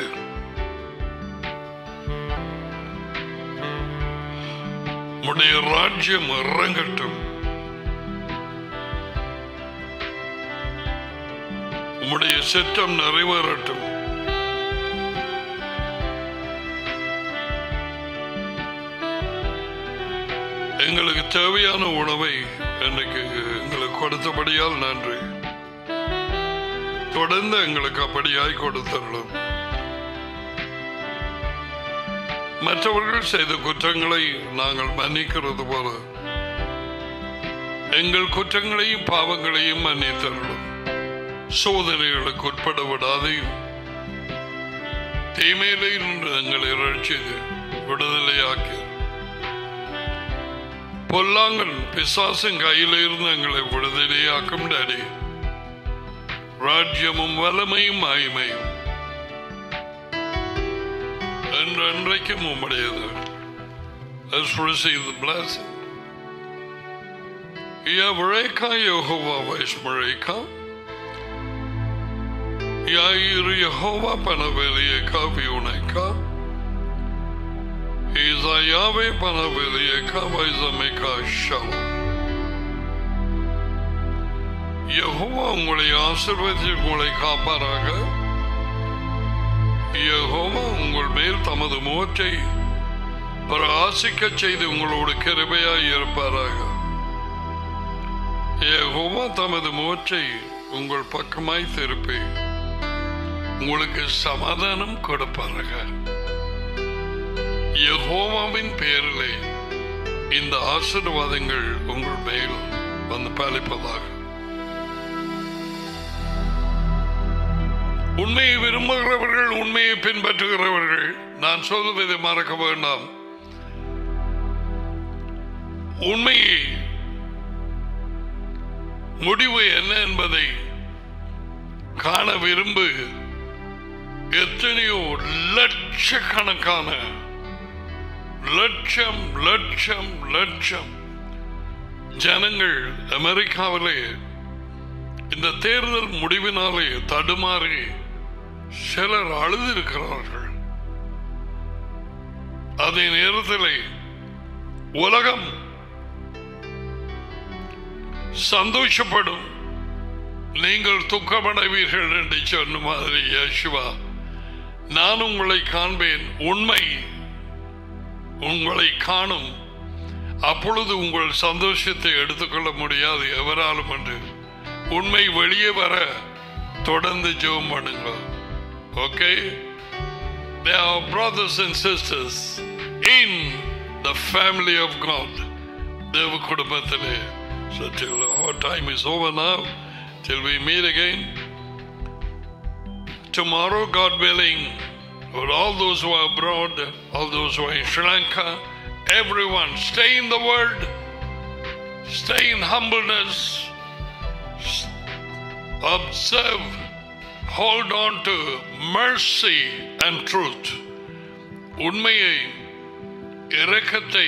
Speaker 1: உடைய ராஜ்யம் இறங்கட்டும் உம்முடைய சித்தம் நிறைவேறட்டும். எங்களுக்கு தேவையான உணவை எனக்கு எங்களுக்கு கொடுத்தபடியால் நன்றி. தொடர்ந்து எங்களுக்கு அப்படியாய் கொடுத்தருளும். மற்றவர்கள் செய்த குற்றங்களை நாங்கள் மன்னிக்கிறது போல எங்கள் குற்றங்களையும் பாவங்களையும் மன்னித்தருளும். சோதனைகளுக்கு உட்பட விடாதையும் தீமையிலிருந்து எங்களை ரட்சித்து விடுதலையாக்கி பொல்லாங்கன் பிசாசின் கையிலிருந்து எங்களை விடுதலையாக்கும் டேடி ராஜ்யமும் வலமையும் ஆய்மையும் என்றென்றைக்கும் உம்முடையது Let's receive the blessing. Yavreka Yehovah Vaishmareka. Yair Yehovah Panaveliyeka Viuneka. Iza Yahweh Panaveliyeka Vaizameka Shalom. Jehovah உங்களை ஆசிர்வதித்து உங்களை காப்பாராக. யகோவா உங்கள் மேல் தமது முகத்தை பிரகாசிக்க செய்து உங்களோடு கிருபையாய் இருப்பாராக. யகோவா தமது முகத்தை உங்கள் பக்கமாய் திருப்பி உங்களுக்கு சமாதானம் கொடுப்பாராக. யகோவாவின் பெயரிலே இந்த ஆசீர்வாதங்கள் உங்கள் மேல் வந்து பாலிப்பதாக. உண்மையை விரும்புகிறவர்கள் உண்மையை பின்பற்றுகிறவர்கள். நான் சொல்வதை மறக்க வேண்டாம். உண்மையை முடிவு என்ன என்பதை காண விரும்பு. எத்தனையோ லட்சக்கணக்கான லட்சம் லட்சம் லட்சம் ஜனங்கள் அமெரிக்காவிலே இந்த தேர்தல் முடிவினாலே தடுமாறி சிலர் அழுதிருக்கிறார்கள். அதே நேரத்தில் உலகம் சந்தோஷப்படும். நீங்கள் துக்கமடைவீர்கள் என்று சொன்ன மாதிரி யேசுவா நான் உங்களை காண்பேன் உண்மை உங்களை காணும். அப்பொழுது உங்கள் சந்தோஷத்தை எடுத்துக்கொள்ள முடியாது எவராலும் என்று. உண்மை வெளியே வர தொடர்ந்து ஜெபம் பண்ணுங்கள். Okay They are brothers and sisters in the family of God. தேவ குடும்பத்திலே So till our time is over now, till we meet again. Tomorrow, God willing, for all those who are abroad, all those who are in Sri Lanka, everyone, stay in the word, stay in humbleness, observe, hold on to mercy and truth உண்மையை இரக்கத்தை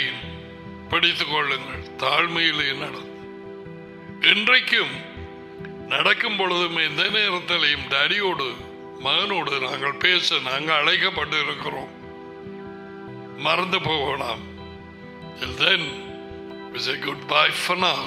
Speaker 1: பிடித்து கொள்ளுங்கள். தாழ்மையிலே நடந்து. இன்றைக்கும் நடக்கும் பொழுதும் எந்த நேரத்திலையும் டடியோடு மகனோடு நாங்கள் பேச நாங்கள் அழைக்கப்பட்டு இருக்கிறோம் மறந்து போகலாம். தென் we say goodbye for now.